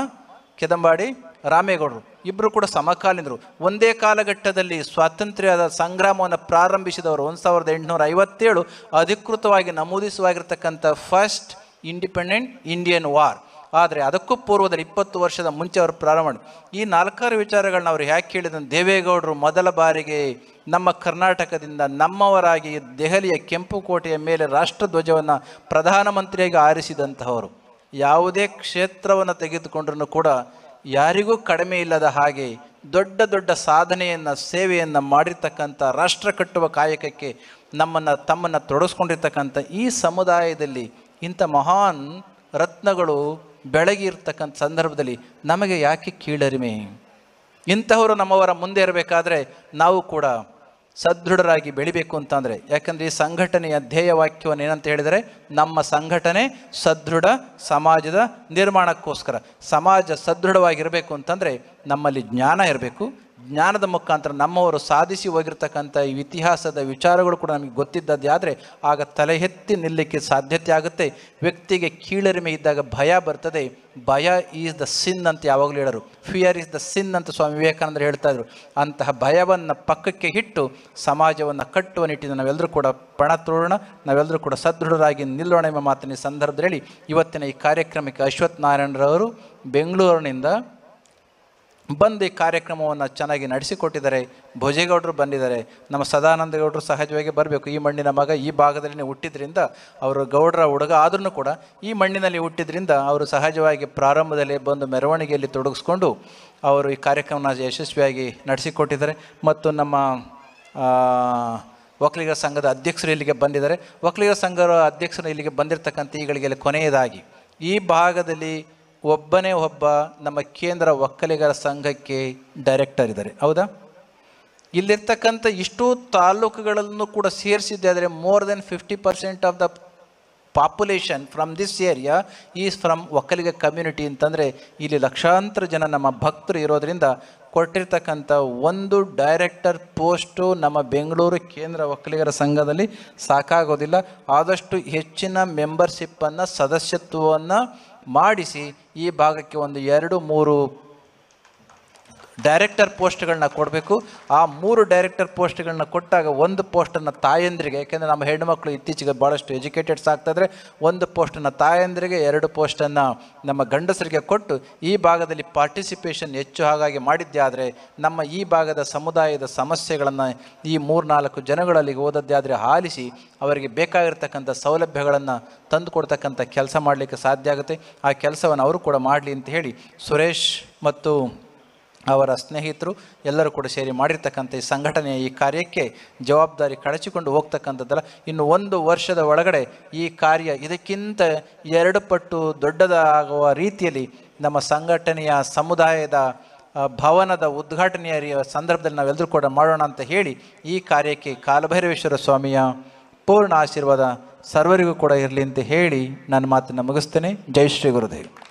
ಕೆದಂಬಾಡಿ ರಾಮೇಗೌಡರು. ಇಬ್ಬರು ಕೂಡ ಸಮಕಾಲೀನರು. ಒಂದೇ ಕಾಲಘಟ್ಟದಲ್ಲಿ ಸ್ವಾತಂತ್ರ್ಯದ ಸಂಗ್ರಾಮವನ್ನು ಪ್ರಾರಂಭಿಸಿದವರು ಒಂದು ಸಾವಿರದ ಎಂಟುನೂರ ಐವತ್ತೇಳು. ಅಧಿಕೃತವಾಗಿ ನಮೂದಿಸುವಾಗಿರ್ತಕ್ಕಂಥ ಫಸ್ಟ್ ಇಂಡಿಪೆಂಡೆಂಟ್ ಇಂಡಿಯನ್ ವಾರ್ ಆದರೆ ಅದಕ್ಕೂ ಪೂರ್ವದಲ್ಲಿ ಇಪ್ಪತ್ತು ವರ್ಷದ ಮುಂಚೆ ಅವರು ಪ್ರಾರಂಭ ಈ ನಾಲ್ಕಾರು ವಿಚಾರಗಳನ್ನ ಅವರು ಯಾಕೆ ಕೇಳಿದ ದೇವೇಗೌಡರು ಮೊದಲ ಬಾರಿಗೆ ನಮ್ಮ ಕರ್ನಾಟಕದಿಂದ ನಮ್ಮವರಾಗಿ ದೆಹಲಿಯ ಕೆಂಪು ಕೋಟೆಯ ಮೇಲೆ ರಾಷ್ಟ್ರಧ್ವಜವನ್ನು ಪ್ರಧಾನಮಂತ್ರಿಯಾಗಿ ಆರಿಸಿದಂತಹವರು. ಯಾವುದೇ ಕ್ಷೇತ್ರವನ್ನು ತೆಗೆದುಕೊಂಡ್ರೂ ಕೂಡ ಯಾರಿಗೂ ಕಡಿಮೆ ಇಲ್ಲದ ಹಾಗೆ ದೊಡ್ಡ ದೊಡ್ಡ ಸಾಧನೆಯನ್ನು, ಸೇವೆಯನ್ನು ಮಾಡಿರ್ತಕ್ಕಂಥ ರಾಷ್ಟ್ರ ಕಟ್ಟುವ ಕಾಯಕಕ್ಕೆ ನಮ್ಮನ್ನು, ತಮ್ಮನ್ನು ತೊಡಸ್ಕೊಂಡಿರ್ತಕ್ಕಂಥ ಈ ಸಮುದಾಯದಲ್ಲಿ ಇಂಥ ಮಹಾನ್ ರತ್ನಗಳು ಬೆಳಗಿರ್ತಕ್ಕಂಥ ಸಂದರ್ಭದಲ್ಲಿ ನಮಗೆ ಯಾಕೆ ಕೀಳರಿಮೆ? ಇಂಥವರು ನಮ್ಮವರ ಮುಂದೆ ಇರಬೇಕಾದ್ರೆ ನಾವು ಕೂಡ ಸದೃಢರಾಗಿ ಬೆಳಿಬೇಕು ಅಂತಂದರೆ, ಯಾಕಂದರೆ ಈ ಸಂಘಟನೆಯ ಧ್ಯೇಯವಾಕ್ಯವನ್ನು ಏನಂತ ಹೇಳಿದರೆ, ನಮ್ಮ ಸಂಘಟನೆ ಸದೃಢ ಸಮಾಜದ ನಿರ್ಮಾಣಕ್ಕೋಸ್ಕರ, ಸಮಾಜ ಸದೃಢವಾಗಿರಬೇಕು ಅಂತಂದರೆ ನಮ್ಮಲ್ಲಿ ಜ್ಞಾನ ಇರಬೇಕು ಜ್ಞಾನದ ಮುಖಾಂತರ ನಮ್ಮವರು ಸಾಧಿಸಿ ಹೋಗಿರ್ತಕ್ಕಂಥ ಈ ಇತಿಹಾಸದ ವಿಚಾರಗಳು ಕೂಡ ನಮಗೆ ಗೊತ್ತಿದ್ದದ್ದೇ ಆದರೆ ಆಗ ತಲೆ ಎತ್ತಿ ನಿಲ್ಲಕ್ಕೆ ಸಾಧ್ಯತೆ ಆಗುತ್ತೆ. ವ್ಯಕ್ತಿಗೆ ಕೀಳರಿಮೆ ಇದ್ದಾಗ ಭಯ ಬರ್ತದೆ. ಭಯ ಈಸ್ ದ ಸಿನ್ ಅಂತ ಯಾವಾಗಲೂ ಹೇಳರು. ಫಿಯರ್ ಈಸ್ ದ ಸಿನ್ ಅಂತ ಸ್ವಾಮಿ ವಿವೇಕಾನಂದರು ಹೇಳ್ತಾ ಇದ್ರು. ಅಂತಹ ಭಯವನ್ನು ಪಕ್ಕಕ್ಕೆ ಇಟ್ಟು ಸಮಾಜವನ್ನು ಕಟ್ಟುವ ನಿಟ್ಟಿನ ನಾವೆಲ್ಲರೂ ಕೂಡ ಪಣ ತೋಡೋಣ ನಾವೆಲ್ಲರೂ ಕೂಡ ಸದೃಢರಾಗಿ ನಿಲ್ಲೋಣ ಎಂಬ ಮಾತಿನ ಸಂದರ್ಭದಲ್ಲಿ ಇವತ್ತಿನ ಈ ಕಾರ್ಯಕ್ರಮಕ್ಕೆ ಅಶ್ವಥ್ ನಾರಾಯಣರವರು ಬೆಂಗಳೂರಿನಿಂದ ಬಂದು ಈ ಕಾರ್ಯಕ್ರಮವನ್ನು ಚೆನ್ನಾಗಿ ನಡೆಸಿಕೊಟ್ಟಿದ್ದಾರೆ. ಭೋಜೇಗೌಡರು ಬಂದಿದ್ದಾರೆ. ನಮ್ಮ ಸದಾನಂದ ಗೌಡರು ಸಹಜವಾಗಿ ಬರಬೇಕು. ಈ ಮಣ್ಣಿನ ಮಗ ಈ ಭಾಗದಲ್ಲಿ ಹುಟ್ಟಿದ್ರಿಂದ ಅವರು ಗೌಡರ ಹುಡುಗ ಆದ್ರೂ ಕೂಡ ಈ ಮಣ್ಣಿನಲ್ಲಿ ಹುಟ್ಟಿದ್ರಿಂದ ಅವರು ಸಹಜವಾಗಿ ಪ್ರಾರಂಭದಲ್ಲಿ ಬಂದು ಮೆರವಣಿಗೆಯಲ್ಲಿ ತೊಡಗಿಸ್ಕೊಂಡು ಅವರು ಈ ಕಾರ್ಯಕ್ರಮನ ಯಶಸ್ವಿಯಾಗಿ ನಡೆಸಿಕೊಟ್ಟಿದ್ದಾರೆ. ಮತ್ತು ನಮ್ಮ ಒಕ್ಕಲಿಗರ ಸಂಘದ ಅಧ್ಯಕ್ಷರು ಇಲ್ಲಿಗೆ ಬಂದಿದ್ದಾರೆ. ಒಕ್ಕಲಿಗರ ಸಂಘದ ಅಧ್ಯಕ್ಷರು ಇಲ್ಲಿಗೆ ಬಂದಿರತಕ್ಕಂಥ ಈಗಳಿಗೆ ಕೊನೆಯದಾಗಿ ಈ ಭಾಗದಲ್ಲಿ ಒಬ್ಬನೇ ಒಬ್ಬ ನಮ್ಮ ಕೇಂದ್ರ ಒಕ್ಕಲಿಗರ ಸಂಘಕ್ಕೆ ಡೈರೆಕ್ಟರ್ ಇದ್ದಾರೆ. ಹೌದಾ? ಇಲ್ಲಿರ್ತಕ್ಕಂಥ ಇಷ್ಟು ತಾಲೂಕುಗಳನ್ನು ಕೂಡ ಸೇರಿಸಿದ್ದೆ, ಆದರೆ more than fifty percent of the population from this area is from Vokkaliga community ಅಂತಂದರೆ ಇಲ್ಲಿ ಲಕ್ಷಾಂತರ ಜನ ನಮ್ಮ ಭಕ್ತರು ಇರೋದರಿಂದ ಕೊಟ್ಟಿರ್ತಕ್ಕಂಥ ಒಂದು ಡೈರೆಕ್ಟರ್ ಪೋಸ್ಟು ನಮ್ಮ ಬೆಂಗಳೂರು ಕೇಂದ್ರ ಒಕ್ಕಲಿಗರ ಸಂಘದಲ್ಲಿ ಸಾಕಾಗೋದಿಲ್ಲ. ಆದಷ್ಟು ಹೆಚ್ಚಿನ ಮೆಂಬರ್ಶಿಪ್ಪನ್ನು ಸದಸ್ಯತ್ವವನ್ನು ಮಾಡಿಸಿ ಈ ಭಾಗಕ್ಕೆ ಒಂದು ಎರಡು ಮೂರು ಡೈರೆಕ್ಟರ್ ಪೋಸ್ಟ್ಗಳನ್ನ ಕೊಡಬೇಕು. ಆ ಮೂರು ಡೈರೆಕ್ಟರ್ ಪೋಸ್ಟ್ಗಳನ್ನ ಕೊಟ್ಟಾಗ ಒಂದು ಪೋಸ್ಟನ್ನು ತಾಯಂದ್ರಿಗೆ, ಯಾಕೆಂದರೆ ನಮ್ಮ ಹೆಣ್ಣುಮಕ್ಕಳು ಇತ್ತೀಚೆಗೆ ಭಾಳಷ್ಟು ಎಜುಕೇಟೆಡ್ಸ್ ಆಗ್ತಾಯಿದ್ರೆ ಒಂದು ಪೋಸ್ಟನ್ನು ತಾಯಂದ್ರಿಗೆ, ಎರಡು ಪೋಸ್ಟನ್ನು ನಮ್ಮ ಗಂಡಸರಿಗೆ ಕೊಟ್ಟು ಈ ಭಾಗದಲ್ಲಿ ಪಾರ್ಟಿಸಿಪೇಷನ್ ಹೆಚ್ಚು ಹಾಗಾಗಿ ಮಾಡಿದ್ದೇ ಆದರೆ ನಮ್ಮ ಈ ಭಾಗದ ಸಮುದಾಯದ ಸಮಸ್ಯೆಗಳನ್ನು ಈ ಮೂರ್ನಾಲ್ಕು ಜನಗಳಲ್ಲಿ ಓದದ್ದೇ ಆದರೆ ಆಲಿಸಿ ಅವರಿಗೆ ಬೇಕಾಗಿರ್ತಕ್ಕಂಥ ಸೌಲಭ್ಯಗಳನ್ನು ತಂದು ಕೊಡ್ತಕ್ಕಂಥ ಕೆಲಸ ಮಾಡಲಿಕ್ಕೆ ಸಾಧ್ಯ ಆಗುತ್ತೆ. ಆ ಕೆಲಸವನ್ನು ಅವರು ಕೂಡ ಮಾಡಲಿ ಅಂತ ಹೇಳಿ ಸುರೇಶ್ ಮತ್ತು ಅವರ ಸ್ನೇಹಿತರು ಎಲ್ಲರೂ ಕೂಡ ಸೇರಿ ಮಾಡಿರ್ತಕ್ಕಂಥ ಈ ಸಂಘಟನೆಯ ಈ ಕಾರ್ಯಕ್ಕೆ ಜವಾಬ್ದಾರಿ ಕಳಚಿಕೊಂಡು ಹೋಗ್ತಕ್ಕಂಥದ್ದಲ್ಲ. ಇನ್ನು ಒಂದು ವರ್ಷದ ಒಳಗಡೆ ಈ ಕಾರ್ಯ ಇದಕ್ಕಿಂತ ಎರಡು ಪಟ್ಟು ದೊಡ್ಡದಾಗುವ ರೀತಿಯಲ್ಲಿ ನಮ್ಮ ಸಂಘಟನೆಯ ಸಮುದಾಯದ ಭವನದ ಉದ್ಘಾಟನೆಯ ಸಂದರ್ಭದಲ್ಲಿ ನಾವೆಲ್ಲರೂ ಕೂಡ ಮಾಡೋಣ ಅಂತ ಹೇಳಿ ಈ ಕಾರ್ಯಕ್ಕೆ ಕಾಲಭೈರವೇಶ್ವರ ಸ್ವಾಮಿಯ ಪೂರ್ಣ ಆಶೀರ್ವಾದ ಸರ್ವರಿಗೂ ಕೂಡ ಇರಲಿ ಅಂತ ಹೇಳಿ ನನ್ನ ಮಾತನ್ನು ಮುಗಿಸ್ತೇನೆ. ಜೈ ಶ್ರೀ ಗುರುದೇವ್.